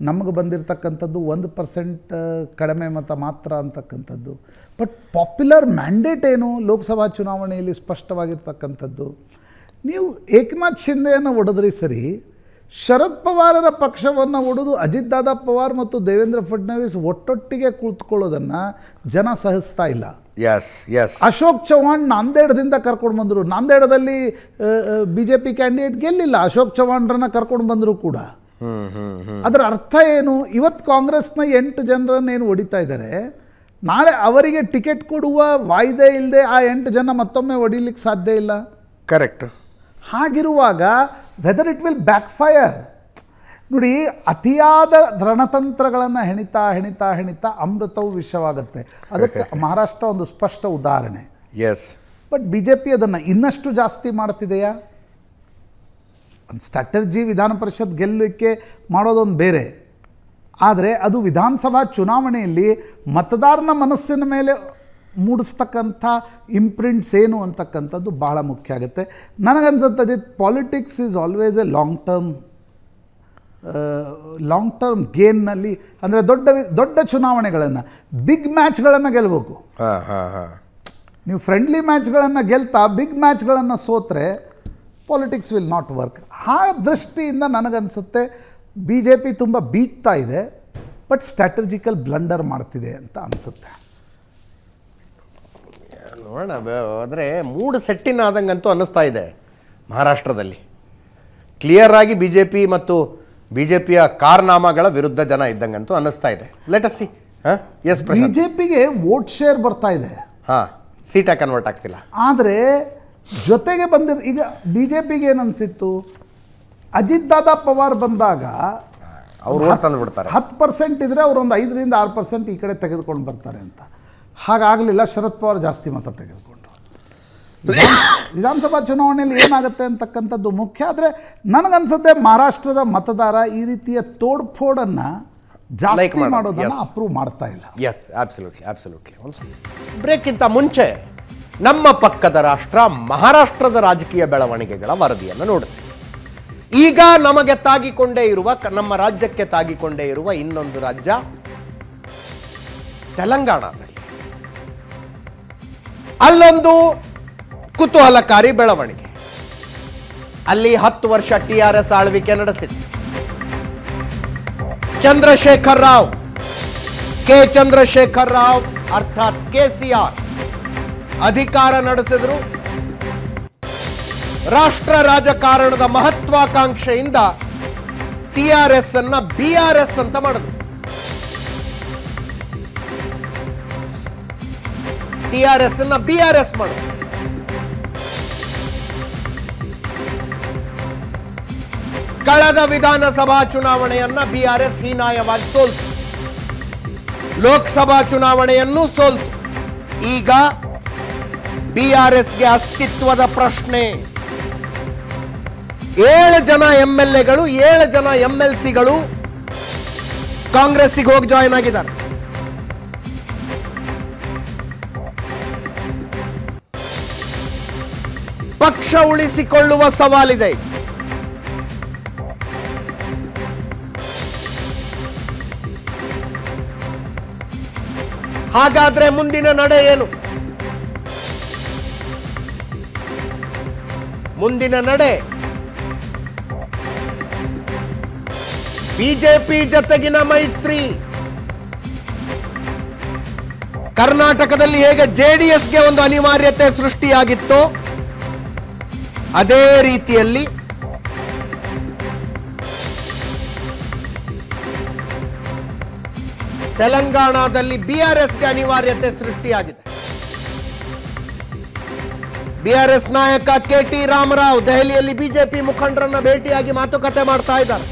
ನಮಗೆ ಬಂದಿರತಕ್ಕಂಥದ್ದು ಒಂದು ಪರ್ಸೆಂಟ್ ಕಡಿಮೆ ಮತ ಮಾತ್ರ ಅಂತಕ್ಕಂಥದ್ದು. ಬಟ್ ಪಾಪ್ಯುಲರ್ ಮ್ಯಾಂಡೇಟ್ ಏನು ಲೋಕಸಭಾ ಚುನಾವಣೆಯಲ್ಲಿ ಸ್ಪಷ್ಟವಾಗಿರ್ತಕ್ಕಂಥದ್ದು? ನೀವು ಏಕನಾಥ್ ಶಿಂದೆಯನ್ನು ಒಡೆದ್ರಿ ಸರಿ, ಶರದ್ ಪವಾರರ ಪಕ್ಷವನ್ನು ಒಡೆದು ಅಜಿತ್ ದಾದಾ ಪವಾರ್ ಮತ್ತು ದೇವೇಂದ್ರ ಫಡ್ನವೀಸ್ ಒಟ್ಟೊಟ್ಟಿಗೆ ಕುಳಿತುಕೊಳ್ಳೋದನ್ನು ಜನ ಸಹಿಸ್ತಾ ಇಲ್ಲ. ಎಸ್ ಎಸ್ ಅಶೋಕ್ ಚೌಹಾಣ್ ನಾಂದೇಡದಿಂದ ಕರ್ಕೊಂಡು ಬಂದರು. ನಾಂದೇಡದಲ್ಲಿ ಬಿ ಜೆ ಪಿ ಕ್ಯಾಂಡಿಡೇಟ್ ಗೆಲ್ಲಿಲ್ಲ. ಅಶೋಕ್ ಚೌಹಾಣ್ರನ್ನ ಕರ್ಕೊಂಡು ಬಂದರು ಕೂಡ. ಅದರ ಅರ್ಥ ಏನು? ಇವತ್ತು ಕಾಂಗ್ರೆಸ್ನ ಎಂಟು ಜನರನ್ನು ಏನು ಹೊಡಿತಾ ಇದ್ದಾರೆ ನಾಳೆ ಅವರಿಗೆ ಟಿಕೆಟ್ ಕೊಡುವ ವಾಯ್ದೆ ಇಲ್ಲದೆ ಆ ಎಂಟು ಜನ ಮತ್ತೊಮ್ಮೆ ಹೊಡಿಲಿಕ್ಕೆ ಸಾಧ್ಯ ಇಲ್ಲ? ಕರೆಕ್ಟ್ ಹಾಗಿರುವಾಗ whether it will backfire ನೋಡಿ ಅತಿಯಾದ ರಣತಂತ್ರಗಳನ್ನು ಹೆಣಿತಾ ಹೆಣಿತಾ ಹೆಣಿತಾ ಅಮೃತವು ವಿಷವಾಗುತ್ತೆ ಅದಕ್ಕೆ ಮಹಾರಾಷ್ಟ್ರ ಒಂದು ಸ್ಪಷ್ಟ ಉದಾಹರಣೆ. Yes but B J P ಅದನ್ನು ಇನ್ನಷ್ಟು ಜಾಸ್ತಿ ಮಾಡ್ತಿದೆಯಾ? ಒಂದು ಸ್ಟ್ರಾಟರ್ಜಿ ವಿಧಾನ ಪರಿಷತ್ ಗೆಲ್ಲಲಿಕ್ಕೆ ಮಾಡೋದೊಂದು ಬೇರೆ. ಆದರೆ ಅದು ವಿಧಾನಸಭಾ ಚುನಾವಣೆಯಲ್ಲಿ ಮತದಾರನ ಮನಸ್ಸಿನ ಮೇಲೆ ಮೂಡಿಸ್ತಕ್ಕಂಥ ಇಂಪ್ರಿಂಟ್ಸ್ ಏನು ಅಂತಕ್ಕಂಥದ್ದು ಬಹಳ ಮುಖ್ಯ ಆಗುತ್ತೆ. ನನಗನ್ಸುತ್ತೆ Ajit politics is always a long term long term ಗೇಮ್ನಲ್ಲಿ ಅಂದರೆ ದೊಡ್ಡ ವಿ- ದೊಡ್ಡ ಚುನಾವಣೆಗಳನ್ನು ಬಿಗ್ ಮ್ಯಾಚ್ಗಳನ್ನು ಗೆಲ್ಲಬೇಕು ಹಾಂ ಹಾಂ ಹಾಂ. ನೀವು ಫ್ರೆಂಡ್ಲಿ ಮ್ಯಾಚ್ಗಳನ್ನು ಗೆಲ್ತಾ ಬಿಗ್ ಮ್ಯಾಚ್ಗಳನ್ನು ಸೋತ್ರೆ ಪಾಲಿಟಿಕ್ಸ್ ವಿಲ್ ನಾಟ್ ವರ್ಕ್ ಆ ದೃಷ್ಟಿಯಿಂದ ನನಗನ್ಸುತ್ತೆ ಬಿ ಜೆ ಪಿ ತುಂಬ ಬೀಗ್ತಾ ಇದೆ ಬಟ್ ಸ್ಟ್ರಾಟಜಿಕಲ್ ಬ್ಲಂಡರ್ ಮಾಡ್ತಿದೆ ಅಂತ ಅನಿಸುತ್ತೆ. ನೋಡೋಣ ಆದರೆ ಮೂಡ್ ಸೆಟ್ಟಿನ ಆದಂಗಂತೂ ಅನ್ನಿಸ್ತಾ ಇದೆ ಮಹಾರಾಷ್ಟ್ರದಲ್ಲಿ. ಕ್ಲಿಯರ್ ಆಗಿ ಬಿ ಜೆ ಪಿ ಮತ್ತು ಬಿ ಜೆ ಪಿಯ ಕಾರ್ನಾಮಗಳ ವಿರುದ್ಧ ಜನ ಇದ್ದಂಗಂತೂ ಅನ್ನಿಸ್ತಾ ಇದೆ. ಲೆಟ್ ಅಸ್ ಸಿ ಹಾಂ ಎಸ್ ಬಿ ಜೆ ಪಿಗೆ ವೋಟ್ ಶೇರ್ ಬರ್ತಾ ಇದೆ. ಹಾಂ ಸೀಟಾಗಿ ಕನ್ವರ್ಟ್ ಆಗ್ತಿಲ್ಲ. ಆದರೆ ಜೊತೆಗೆ ಬಂದಿರ ಈಗ ಬಿ ಜೆ ಪಿಗೆ ಏನು ಅನಿಸಿತ್ತು ಅಜಿತ್ ದಾದಾ ಪವಾರ್ ಬಂದಾಗ ಅವ್ರು ತಂದು ಬಿಡ್ತಾರೆ. ಹತ್ತು ಪರ್ಸೆಂಟ್ ಇದ್ದರೆ ಅವರು ಒಂದು ಐದರಿಂದ ಆರು ಪರ್ಸೆಂಟ್ ಈ ಕಡೆ ತೆಗೆದುಕೊಂಡು ಬರ್ತಾರೆ ಅಂತ. ಹಾಗಾಗಲಿಲ್ಲ ಶರದ್ ಪವಾರ್ ಜಾಸ್ತಿ ಮತ ತೆಗೆದುಕೊಂಡ್ರು. ವಿಧಾನ- ವಿಧಾನಸಭಾ ಚುನಾವಣೆಯಲ್ಲಿ ಏನಾಗುತ್ತೆ ಅಂತಕ್ಕಂಥದ್ದು ಮುಖ್ಯ. ಆದರೆ ನನಗನ್ಸುತ್ತೆ ಮಹಾರಾಷ್ಟ್ರದ ಮತದಾರ ಈ ರೀತಿಯ ತೋಡ್ಫೋಡನ್ನು ಜಾಸ್ತಿ ಮಾಡೋದು, ಮಾಡೋದನ್ನು ಅಪ್ರೂವ್ ಮಾಡ್ತಾ ಇಲ್ಲ. ಎಸ್ ಆಬ್ಸಲ್ಯೂಟ್ಲಿ ಆಬ್ಸಲ್ಯೂಟ್ಲಿ ಒಂದು ಬ್ರೇಕ್ಗಿಂತ ಮುಂಚೆ ನಮ್ಮ ಪಕ್ಕದ ರಾಷ್ಟ್ರ ಮಹಾರಾಷ್ಟ್ರದ ರಾಜಕೀಯ ಬೆಳವಣಿಗೆಗಳ ವರದಿಯನ್ನು ನೋಡುತ್ತೆ ಈಗ ನಮಗೆ ತಾಗಿಕೊಂಡೇ ಇರುವ ನಮ್ಮ ರಾಜ್ಯಕ್ಕೆ ತಾಗಿಕೊಂಡೇ ಇರುವ ಇನ್ನೊಂದು ರಾಜ್ಯ ತೆಲಂಗಾಣದಲ್ಲಿ. ಅಲ್ಲೊಂದು ಕುತೂಹಲಕಾರಿ ಬೆಳವಣಿಗೆ. ಅಲ್ಲಿ ಹತ್ತು ವರ್ಷ ಟಿಆರ್ಎಸ್ ಆರ್ ಎಸ್ ಆಳ್ವಿಕೆ ನಡೆಸಿದೆ. ಚಂದ್ರಶೇಖರ್ ರಾವ್, ಕೆ ಚಂದ್ರಶೇಖರ್ ರಾವ್ ಅರ್ಥಾತ್ ಕೆ ಸಿ ಆರ್ ಅಧಿಕಾರ ನಡೆಸಿದ್ರು. ರಾಷ್ಟ್ರ ರಾಜಕಾರಣದ ಮಹತ್ವಾಕಾಂಕ್ಷೆಯಿಂದ ಟಿಆರ್ಎಸ್ ಆರ್ ಎಸ್ ಅನ್ನ ಬಿ ಆರ್ ಎಸ್ ಅಂತ ಮಾಡಿದ್ರು. ಟಿಆರ್ಎಸ್ ಆರ್ ಎಸ್ ಅನ್ನ ಬಿ ಆರ್ ಎಸ್ ಮಾಡಿದ್ರು. ಕಳೆದ ವಿಧಾನಸಭಾ ಚುನಾವಣೆಯನ್ನ ಬಿಆರ್ಎಸ್ ಆರ್ ಎಸ್ ಹೀನಾಯವಾಗಿ ಸೋಲ್ತು. ಲೋಕಸಭಾ ಚುನಾವಣೆಯನ್ನು ಸೋಲ್ತು. ಈಗ ಬಿಆರ್ಎಸ್ಗೆ ಆರ್ ಎಸ್ಗೆ ಅಸ್ತಿತ್ವದ ಪ್ರಶ್ನೆ. ಏಳು ಜನ ಎಂ ಎಲ್ ಎಗಳು ಏಳು ಜನ ಎಂ ಎಲ್ ಸಿಗಳು ಕಾಂಗ್ರೆಸ್ಸಿಗೆ ಹೋಗಿ ಜಾಯಿನ್ ಆಗಿದ್ದಾರೆ. ಪಕ್ಷ ಉಳಿಸಿಕೊಳ್ಳುವ ಸವಾಲಿದೆ. ಹಾಗಾದ್ರೆ ಮುಂದಿನ ನಡೆ ಏನು? ಮುಂದಿನ ನಡೆ ಬಿಜೆಪಿ ಜತೆಗಿನ ಮೈತ್ರಿ. ಕರ್ನಾಟಕದಲ್ಲಿ ಹೇಗೆ ಜೆಡಿಎಸ್ಗೆ ಒಂದು ಅನಿವಾರ್ಯತೆ ಸೃಷ್ಟಿಯಾಗಿತ್ತೋ, ಅದೇ ರೀತಿಯಲ್ಲಿ ತೆಲಂಗಾಣದಲ್ಲಿ ಬಿಆರ್ಎಸ್ಗೆ ಅನಿವಾರ್ಯತೆ ಸೃಷ್ಟಿಯಾಗಿದೆ. ಬಿಆರ್ಎಸ್ ನಾಯಕ ಕೆ ಟಿ ರಾಮರಾವ್ ದೆಹಲಿಯಲ್ಲಿ ಬಿಜೆಪಿ ಮುಖಂಡರನ್ನ ಭೇಟಿಯಾಗಿ ಮಾತುಕತೆ ಮಾಡ್ತಾ ಇದ್ದಾರೆ.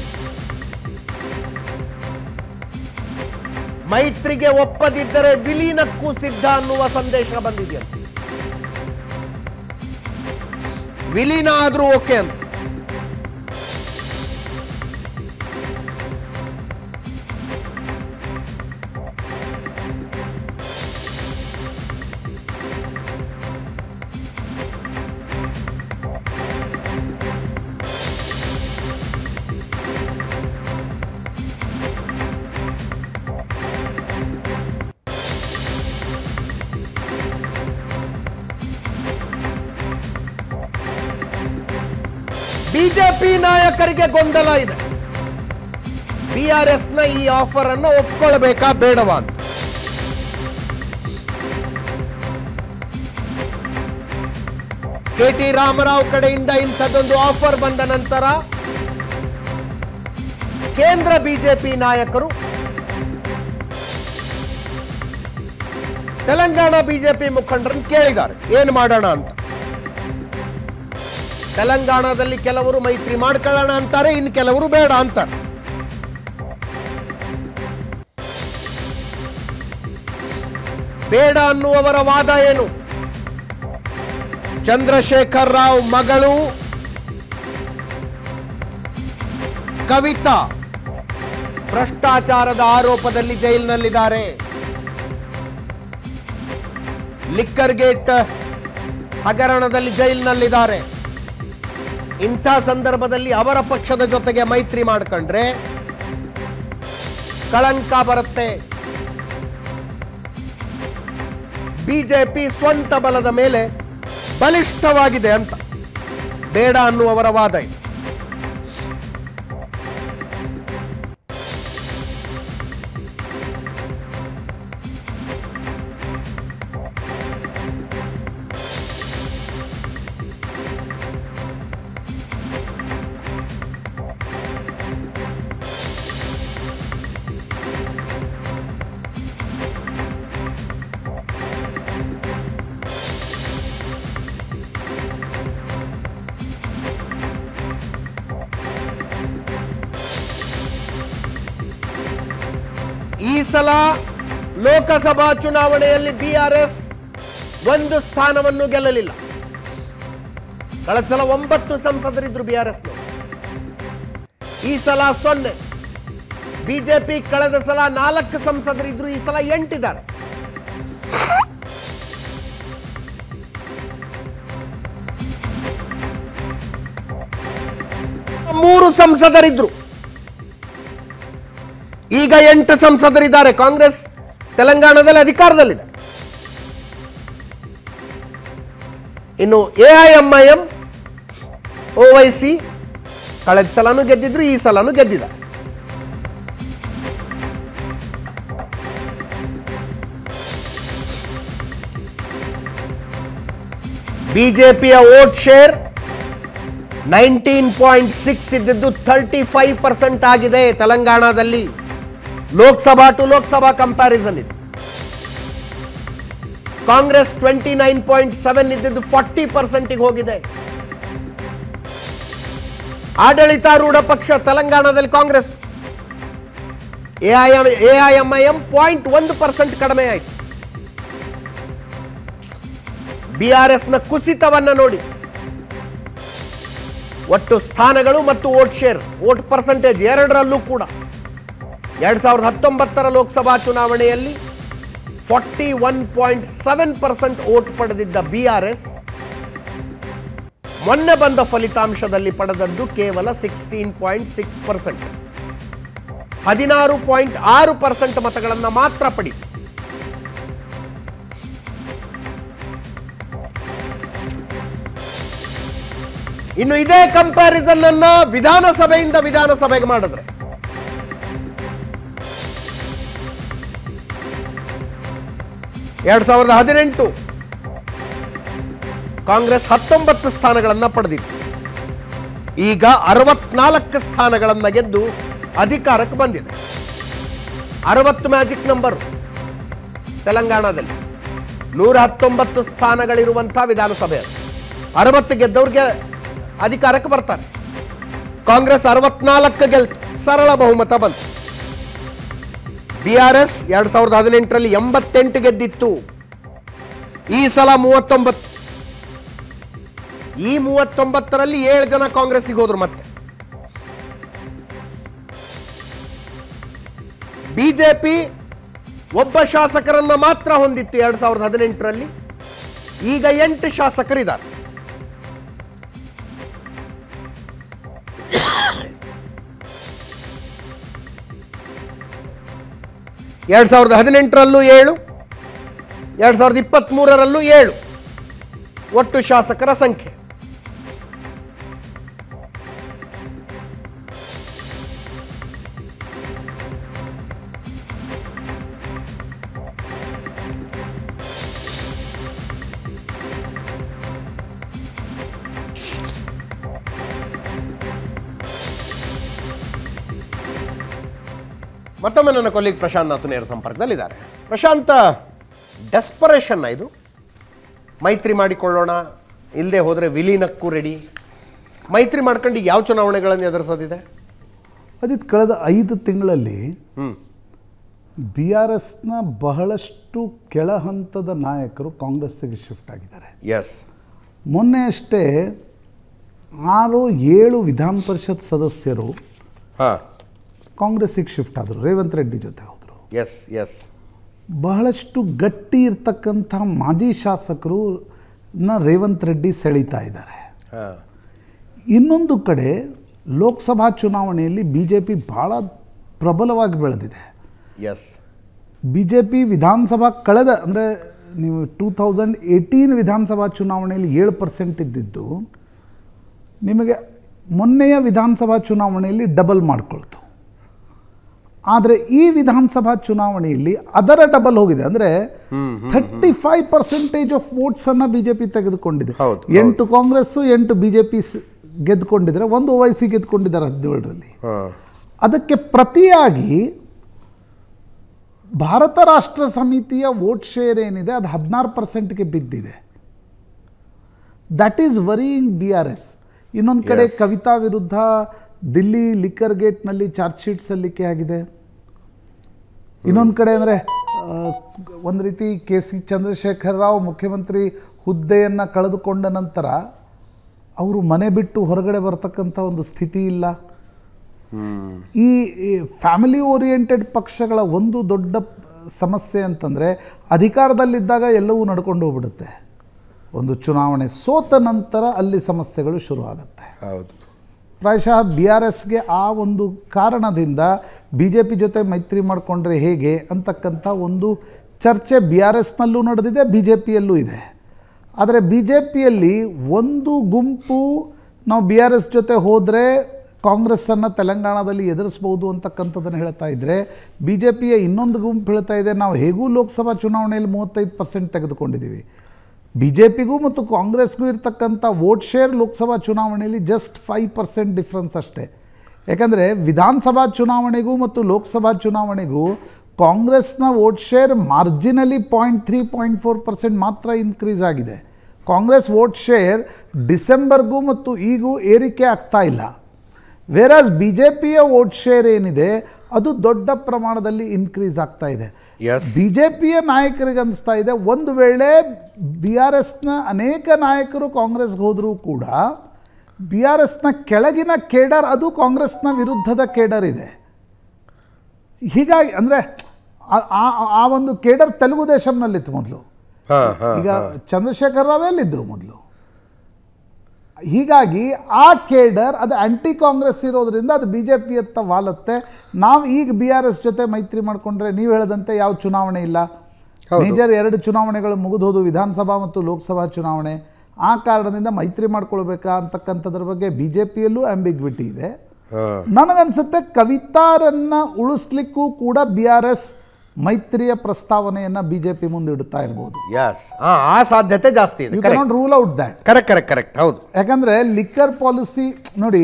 ಮೈತ್ರಿಗೆ ಒಪ್ಪದಿದ್ದರೆ ವಿಲೀನಕ್ಕೂ ಸಿದ್ಧ ಅನ್ನುವ ಸಂದೇಶ ಬಂದಿದೆಯಂತೆ. ವಿಲೀನ ಆದರೂ ಓಕೆ ಅಂತ. ಗೊಂದಲ ಇದೆ. ಬಿ ಆರ್ ಎಸ್ನ ಈ ಆಫರ್ ಅನ್ನು ಒಪ್ಕೊಳ್ಬೇಕಾ ಬೇಡವಾ ಅಂತ. ಕೆ ಟಿ ರಾಮರಾವ್ ಕಡೆಯಿಂದ ಇಂಥದ್ದೊಂದು ಆಫರ್ ಬಂದ ನಂತರ ಕೇಂದ್ರ ಬಿಜೆಪಿ ನಾಯಕರು ತೆಲಂಗಾಣ ಬಿಜೆಪಿ ಮುಖಂಡರನ್ನು ಕೇಳಿದ್ದಾರೆ. ಏನು ಮಾಡೋಣ ಅಂತ. ತೆಲಂಗಾಣದಲ್ಲಿ ಕೆಲವರು ಮೈತ್ರಿ ಮಾಡ್ಕೊಳ್ಳೋಣ ಅಂತಾರೆ, ಇನ್ನು ಕೆಲವರು ಬೇಡ ಅಂತಾರೆ ಬೇಡ ಅನ್ನುವವರ ವಾದ ಏನು? ಚಂದ್ರಶೇಖರ್ ರಾವ್ ಮಗಳು ಕವಿತಾ. ಭ್ರಷ್ಟಾಚಾರದ ಆರೋಪದಲ್ಲಿ ಜೈಲಿನಲ್ಲಿದ್ದಾರೆ. ಲಿಕ್ಕರ್ ಗೇಟ್ ಹಗರಣದಲ್ಲಿ ಜೈಲಿನಲ್ಲಿದ್ದಾರೆ. ಇಂಥ ಸಂದರ್ಭದಲ್ಲಿ ಅವರ ಪಕ್ಷದ ಜೊತೆಗೆ ಮೈತ್ರಿ ಮಾಡ್ಕೊಂಡ್ರೆ ಕಳಂಕ ಬರುತ್ತೆ. ಬಿಜೆಪಿ ಸ್ವಂತ ಬಲದ ಮೇಲೆ ಬಲಿಷ್ಠವಾಗಿದೆ ಅಂತ. ಬೇಡ ಅನ್ನುವವರ ವಾದ ಇದು. ಸಲ ಲೋಕಸಭಾ ಚುನಾವಣೆಯಲ್ಲಿ ಬಿಆರ್ಎಸ್ ಒಂದು ಸ್ಥಾನವನ್ನು ಗೆಲ್ಲಲಿಲ್ಲ. ಕಳೆದ ಸಲ ಒಂಬತ್ತು ಸಂಸದರಿದ್ರು ಬಿಆರ್ಎಸ್ ಈ ಸಲ ಸೊನ್ನೆ. ಬಿಜೆಪಿ ಕಳೆದ ಸಲ ನಾಲ್ಕು ಸಂಸದರಿದ್ರು, ಈ ಸಲ ಎಂಟಿದ್ದಾರೆ. ಮೂರು ಸಂಸದರಿದ್ರು. ಈಗ ಎಂಟು ಸಂಸದರಿದ್ದಾರೆ. ಕಾಂಗ್ರೆಸ್ ತೆಲಂಗಾಣದಲ್ಲಿ ಅಧಿಕಾರದಲ್ಲಿದೆ. ಇನ್ನು ಎಐಎಂಐಎಂ ಓವೈಸಿ ಕಳೆದ ಸಲನೂ ಗೆದ್ದಿದ್ರು, ಈ ಸಲನೂ ಗೆದ್ದಿದ. ಬಿಜೆಪಿಯ vote share nineteen point six ಇದ್ದಿದ್ದು ಥರ್ಟಿ ಫೈವ್ ಪರ್ಸೆಂಟ್ ಆಗಿದೆ ತೆಲಂಗಾಣದಲ್ಲಿ. ಲೋಕಸಭಾ ಟು ಲೋಕಸಭಾ ಕಂಪ್ಯಾರಿಸನ್ ಇದು. Congress twenty nine point seven ಇದ್ದಿದ್ದು ಫಾರ್ಟಿ ಪರ್ಸೆಂಟಿಗೆ ಹೋಗಿದೆ. ಆಡಳಿತಾರೂಢ ಪಕ್ಷ ತೆಲಂಗಾಣದಲ್ಲಿ ಕಾಂಗ್ರೆಸ್. ಎಐಎಂಐಎಂ ಪಾಯಿಂಟ್ ಒಂದು ಪರ್ಸೆಂಟ್ ಕಡಿಮೆ ಆಯಿತು. ನ ಕುಸಿತವನ್ನ ನೋಡಿ. ಒಟ್ಟು ಸ್ಥಾನಗಳು ಮತ್ತು ವೋಟ್ ಶೇರ್ ವೋಟ್ ಪರ್ಸೆಂಟೇಜ್ ಎರಡರಲ್ಲೂ ಕೂಡ. ಎರಡ್ ಸಾವಿರದ ಹತ್ತೊಂಬತ್ತರ ಲೋಕಸಭಾ ಚುನಾವಣೆಯಲ್ಲಿ forty one point seven percent vote ಪಡೆದಿದ್ದ ಬಿ ಆರ್ ಎಸ್ ಮೊನ್ನೆ ಬಂದ ಫಲಿತಾಂಶದಲ್ಲಿ ಪಡೆದದ್ದು ಕೇವಲ ಸಿಕ್ಸ್ಟೀನ್ ಪಾಯಿಂಟ್ ಸಿಕ್ಸ್ ಪರ್ಸೆಂಟ್. ಹದಿನಾರು ಪಾಯಿಂಟ್ ಆರು ಪರ್ಸೆಂಟ್ ಮತಗಳನ್ನು ಮಾತ್ರ ಪಡೆಯಿತು ಇನ್ನು ಇದೇ ಕಂಪ್ಯಾರಿಸನ್ ಅನ್ನ ವಿಧಾನಸಭೆಯಿಂದ ವಿಧಾನಸಭೆಗೆ ಮಾಡಿದ್ರೆ. ಎರಡ್ ಸಾವಿರದ ಹದಿನೆಂಟು. ಕಾಂಗ್ರೆಸ್ ಹತ್ತೊಂಬತ್ತು ಸ್ಥಾನಗಳನ್ನು ಪಡೆದಿತ್ತು. ಈಗ ಅರವತ್ನಾಲ್ಕು ಸ್ಥಾನಗಳನ್ನು ಗೆದ್ದು ಅಧಿಕಾರಕ್ಕೆ ಬಂದಿದೆ. ಅರವತ್ತು ಮ್ಯಾಜಿಕ್ ನಂಬರ್ ತೆಲಂಗಾಣದಲ್ಲಿ. ನೂರ ಹತ್ತೊಂಬತ್ತು ಸ್ಥಾನಗಳಿರುವಂತಹ ವಿಧಾನಸಭೆ. ಅರವತ್ತು ಗೆದ್ದವ್ರಿಗೆ ಅಧಿಕಾರಕ್ಕೆ ಬರ್ತಾರೆ. ಕಾಂಗ್ರೆಸ್ ಅರವತ್ನಾಲ್ಕು ಗೆಲ್ತು. ಸರಳ ಬಹುಮತ ಬಂತು. ಬಿ ಆರ್ ಎಸ್ ಎರಡ್ ಸಾವಿರದ ಹದಿನೆಂಟರಲ್ಲಿ ಎಂಬತ್ತೆಂಟು ಗೆದ್ದಿತ್ತು. ಈ ಸಲ ಮೂವತ್ತೊಂಬತ್ತು. ಈ ಮೂವತ್ತೊಂಬತ್ತರಲ್ಲಿ ಏಳು ಜನ ಕಾಂಗ್ರೆಸ್ಸಿಗೆ ಹೋದ್ರು ಮತ್ತೆ. ಬಿಜೆಪಿ ಒಬ್ಬ ಶಾಸಕರನ್ನ ಮಾತ್ರ ಹೊಂದಿತ್ತು ಎರಡ್ ಸಾವಿರದ ಹದಿನೆಂಟರಲ್ಲಿ. ಈಗ ಎಂಟು ಶಾಸಕರಿದ್ದಾರೆ. ಎರಡ್ ಸಾವಿರದ ಹದಿನೆಂಟರಲ್ಲೂ ಏಳು ಎರಡು ಸಾವಿರದ ಇಪ್ಪತ್ತ್ಮೂರರಲ್ಲೂ ಏಳು. ಒಟ್ಟು ಶಾಸಕರ ಸಂಖ್ಯೆ. ಕೊಲ್ಲಿಗ್ ಪ್ರಶಾಂತ್ ನಾಥ್ ನೇರ ಸಂಪರ್ಕದಲ್ಲಿದ್ದಾರೆ. ಪ್ರಶಾಂತ್ ಡೆಸ್ಪರೇಷನ್ನ ಇದು. ಮೈತ್ರಿ ಮಾಡಿಕೊಳ್ಳೋಣ. ಇಲ್ಲದೆ ಹೋದರೆ ವಿಲೀನಕ್ಕೂ ರೆಡಿ ಮೈತ್ರಿ ಮಾಡ್ಕೊಂಡು ಯಾವ ಚುನಾವಣೆಗಳನ್ನು ಎದುರಿಸೋದಿದೆ? ಅಜಿತ್ ಕಳೆದ ಐದು ತಿಂಗಳಲ್ಲಿ ಬಿ ಆರ್ ಎಸ್ನ ಬಹಳಷ್ಟು ಕೆಳ ಹಂತದ ನಾಯಕರು ಕಾಂಗ್ರೆಸ್ಸಿಗೆ ಶಿಫ್ಟ್ ಆಗಿದ್ದಾರೆ. ಎಸ್ ಮೊನ್ನೆ ಅಷ್ಟೇ ಆರು ಏಳು ವಿಧಾನ ಪರಿಷತ್ ಸದಸ್ಯರು ಹಾಂ. ಕಾಂಗ್ರೆಸ್ಸಿಗೆ ಶಿಫ್ಟ್ ಆದರು. ರೇವಂತ್ ರೆಡ್ಡಿ ಜೊತೆ ಹೋದರು. ಎಸ್ ಎಸ್ ಬಹಳಷ್ಟು ಗಟ್ಟಿ ಇರ್ತಕ್ಕಂಥ ಮಾಜಿ ಶಾಸಕರು ನ ರೇವಂತ್ ರೆಡ್ಡಿ ಸೆಳೀತಾ ಇದ್ದಾರೆ. ಇನ್ನೊಂದು ಕಡೆ ಲೋಕಸಭಾ ಚುನಾವಣೆಯಲ್ಲಿ ಬಿ ಜೆ ಪಿ ಭಾಳ ಪ್ರಬಲವಾಗಿ ಬೆಳೆದಿದೆ. ಎಸ್ ಬಿ ಜೆ ಪಿ ವಿಧಾನಸಭಾ ಕಳೆದ ಅಂದರೆ ನೀವು ಟೂ ತೌಸಂಡ್ ಏಯ್ಟೀನ್ ವಿಧಾನಸಭಾ ಚುನಾವಣೆಯಲ್ಲಿ ಏಳು ಪರ್ಸೆಂಟ್ ಇದ್ದಿದ್ದು ನಿಮಗೆ ಮೊನ್ನೆಯ ವಿಧಾನಸಭಾ ಚುನಾವಣೆಯಲ್ಲಿ ಡಬಲ್ ಮಾಡ್ಕೊಳ್ತು. ಆದರೆ ಈ ವಿಧಾನಸಭಾ ಚುನಾವಣೆಯಲ್ಲಿ ಅದರ ಡಬಲ್ ಹೋಗಿದೆ. ಅಂದರೆ ಥರ್ಟಿ ಫೈವ್ ಪರ್ಸೆಂಟೇಜ್ ಆಫ್ ವೋಟ್ಸನ್ನು ಬಿ ಜೆ ಪಿ ತೆಗೆದುಕೊಂಡಿದೆ. ಎಂಟು ಕಾಂಗ್ರೆಸ್ ಎಂಟು ಬಿ ಜೆ ಪಿ ಗೆದ್ದುಕೊಂಡಿದ್ದಾರೆ. ಒಂದು ಒ ವೈ ಸಿ ಗೆದ್ದುಕೊಂಡಿದ್ದಾರೆ ಹದಿನೇಳರಲ್ಲಿ. ಅದಕ್ಕೆ ಪ್ರತಿಯಾಗಿ ಭಾರತ ರಾಷ್ಟ್ರ ಸಮಿತಿಯ ವೋಟ್ ಶೇರ್ ಏನಿದೆ ಅದು ಹದಿನಾರು ಪರ್ಸೆಂಟ್ಗೆ ಬಿದ್ದಿದೆ. That is worrying B R S ಇನ್ನೊಂದು ಕಡೆ ಕವಿತಾ ವಿರುದ್ಧ ದಿಲ್ಲಿ ಲಿಕ್ಕರ್ ಗೇಟ್ನಲ್ಲಿ ಚಾರ್ಜ್ ಶೀಟ್ ಸಲ್ಲಿಕೆ ಆಗಿದೆ. ಇನ್ನೊಂದು ಕಡೆ ಅಂದರೆ ಒಂದು ರೀತಿ ಕೆ ಸಿ ಚಂದ್ರಶೇಖರ್ ರಾವ್ ಮುಖ್ಯಮಂತ್ರಿ ಹುದ್ದೆಯನ್ನು ಕಳೆದುಕೊಂಡ ನಂತರ ಅವರು ಮನೆ ಬಿಟ್ಟು ಹೊರಗಡೆ ಬರ್ತಕ್ಕಂಥ ಒಂದು ಸ್ಥಿತಿ ಇಲ್ಲ. ಈ ಫ್ಯಾಮಿಲಿ ಓರಿಯೆಂಟೆಡ್ ಪಕ್ಷಗಳ ಒಂದು ದೊಡ್ಡ ಸಮಸ್ಯೆ ಅಂತಂದರೆ, ಅಧಿಕಾರದಲ್ಲಿದ್ದಾಗ ಎಲ್ಲವೂ ನಡ್ಕೊಂಡು ಹೋಗ್ಬಿಡುತ್ತೆ. ಒಂದು ಚುನಾವಣೆ ಸೋತ ನಂತರ ಅಲ್ಲಿ ಸಮಸ್ಯೆಗಳು ಶುರು ಆಗುತ್ತೆ ಹೌದು. ಪ್ರಾಯಶಃ ಬಿ ಆರ್ ಎಸ್ಗೆ ಆ ಒಂದು ಕಾರಣದಿಂದ ಬಿ ಜೆ ಪಿ ಜೊತೆ ಮೈತ್ರಿ ಮಾಡಿಕೊಂಡ್ರೆ ಹೇಗೆ ಅಂತಕ್ಕಂಥ ಒಂದು ಚರ್ಚೆ ಬಿ ಆರ್ ಎಸ್ನಲ್ಲೂ ನಡೆದಿದೆ ಬಿ ಜೆ ಪಿಯಲ್ಲೂ ಇದೆ. ಆದರೆ ಬಿ ಜೆ ಪಿಯಲ್ಲಿ ಒಂದು ಗುಂಪು ನಾವು ಬಿ ಆರ್ ಎಸ್ ಜೊತೆ ಹೋದರೆ ಕಾಂಗ್ರೆಸ್ಸನ್ನು ತೆಲಂಗಾಣದಲ್ಲಿ ಎದುರಿಸ್ಬೋದು ಅಂತಕ್ಕಂಥದ್ದನ್ನು ಹೇಳ್ತಾ ಇದ್ದರೆ ಬಿ ಜೆ ಪಿಯ ಇನ್ನೊಂದು ಗುಂಪು ಹೇಳ್ತಾ ಇದೆ, ನಾವು ಹೇಗೂ ಲೋಕಸಭಾ ಚುನಾವಣೆಯಲ್ಲಿ ಮೂವತ್ತೈದು ಪರ್ಸೆಂಟ್ ತೆಗೆದುಕೊಂಡಿದ್ದೀವಿ. ಬಿ ಜೆ ಪಿಗೂ ಮತ್ತು ಕಾಂಗ್ರೆಸ್ಗೂ ಇರ್ತಕ್ಕಂಥ ವೋಟ್ ಶೇರ್ ಲೋಕಸಭಾ ಚುನಾವಣೆಯಲ್ಲಿ ಜಸ್ಟ್ ಫೈವ್ ಪರ್ಸೆಂಟ್ ಡಿಫ್ರೆನ್ಸ್ ಅಷ್ಟೇ. ಯಾಕಂದರೆ ವಿಧಾನಸಭಾ ಚುನಾವಣೆಗೂ ಮತ್ತು ಲೋಕಸಭಾ ಚುನಾವಣೆಗೂ ಕಾಂಗ್ರೆಸ್ನ vote share marginally point three point four percent ಮಾತ್ರ ಇನ್ಕ್ರೀಸ್ ಆಗಿದೆ. ಕಾಂಗ್ರೆಸ್ ವೋಟ್ ಶೇರ್ ಡಿಸೆಂಬರ್ಗೂ ಮತ್ತು ಈಗೂ ಏರಿಕೆ ಆಗ್ತಾ ಇಲ್ಲ. ವೇರಾಸ್ ಬಿ ಜೆ ಪಿಯ ವೋಟ್ ಶೇರ್ ಏನಿದೆ ಅದು ದೊಡ್ಡ ಪ್ರಮಾಣದಲ್ಲಿ ಇನ್ಕ್ರೀಸ್ ಆಗ್ತಾ ಇದೆ. ಬಿ ಜೆ ಪಿಯ ನಾಯಕರಿಗೆ ಅನಿಸ್ತಾ ಇದೆ ಒಂದು ವೇಳೆ ಬಿ ಆರ್ ಎಸ್ನ ಅನೇಕ ನಾಯಕರು ಕಾಂಗ್ರೆಸ್ಗೆ ಹೋದರೂ ಕೂಡ ಬಿ ಆರ್ ಎಸ್ನ ಕೆಳಗಿನ ಕೇಡರ್ ಅದು ಕಾಂಗ್ರೆಸ್ನ ವಿರುದ್ಧದ ಕೇಡರ್ ಇದೆ. ಹೀಗಾಗಿ ಅಂದರೆ ಆ ಒಂದು ಕೇಡರ್ ತೆಲುಗು ದೇಶಂನಲ್ಲಿತ್ತು ಮೊದಲು. ಈಗ ಚಂದ್ರಶೇಖರ್ ರಾವ್ ಎಲ್ಲಿದ್ದರು ಮೊದಲು? ಹೀಗಾಗಿ ಆ ಕೇಡರ್ ಅದು ಆ್ಯಂಟಿ ಕಾಂಗ್ರೆಸ್ ಇರೋದ್ರಿಂದ ಅದು ಬಿ ಜೆ ಪಿಯತ್ತ ವಾಲತ್ತೆ. ನಾವು ಈಗ ಬಿ ಆರ್ ಎಸ್ ಜೊತೆ ಮೈತ್ರಿ ಮಾಡಿಕೊಂಡ್ರೆ ನೀವು ಹೇಳದಂತೆ ಯಾವ ಚುನಾವಣೆ ಇಲ್ಲ. ಮೇಜರ್ ಎರಡು ಚುನಾವಣೆಗಳು ಮುಗಿದೋದು ವಿಧಾನಸಭಾ ಮತ್ತು ಲೋಕಸಭಾ ಚುನಾವಣೆ. ಆ ಕಾರಣದಿಂದ ಮೈತ್ರಿ ಮಾಡ್ಕೊಳ್ಬೇಕಾ ಅಂತಕ್ಕಂಥದ್ರ ಬಗ್ಗೆ ಬಿ ಜೆ ಪಿಯಲ್ಲೂ ಆಂಬಿಗ್ವಿಟಿ ಇದೆ. ನನಗನ್ಸುತ್ತೆ ಕವಿತಾರನ್ನ ಉಳಿಸ್ಲಿಕ್ಕೂ ಕೂಡ ಬಿ ಆರ್ ಎಸ್ ಮೈತ್ರಿಯ ಪ್ರಸ್ತಾವನೆಯನ್ನ ಬಿ ಜೆ ಪಿ ಮುಂದೆ ಇಡ್ತಾ ಇರ್ಬೋದು. ಎಸ್ ಆ ಸಾಧ್ಯತೆ ಜಾಸ್ತಿ ಇದೆ. You rule out that correct correct correct ಹೌದು. ಯಾಕಂದರೆ ಲಿಕ್ಕರ್ ಪಾಲಿಸಿ ನೋಡಿ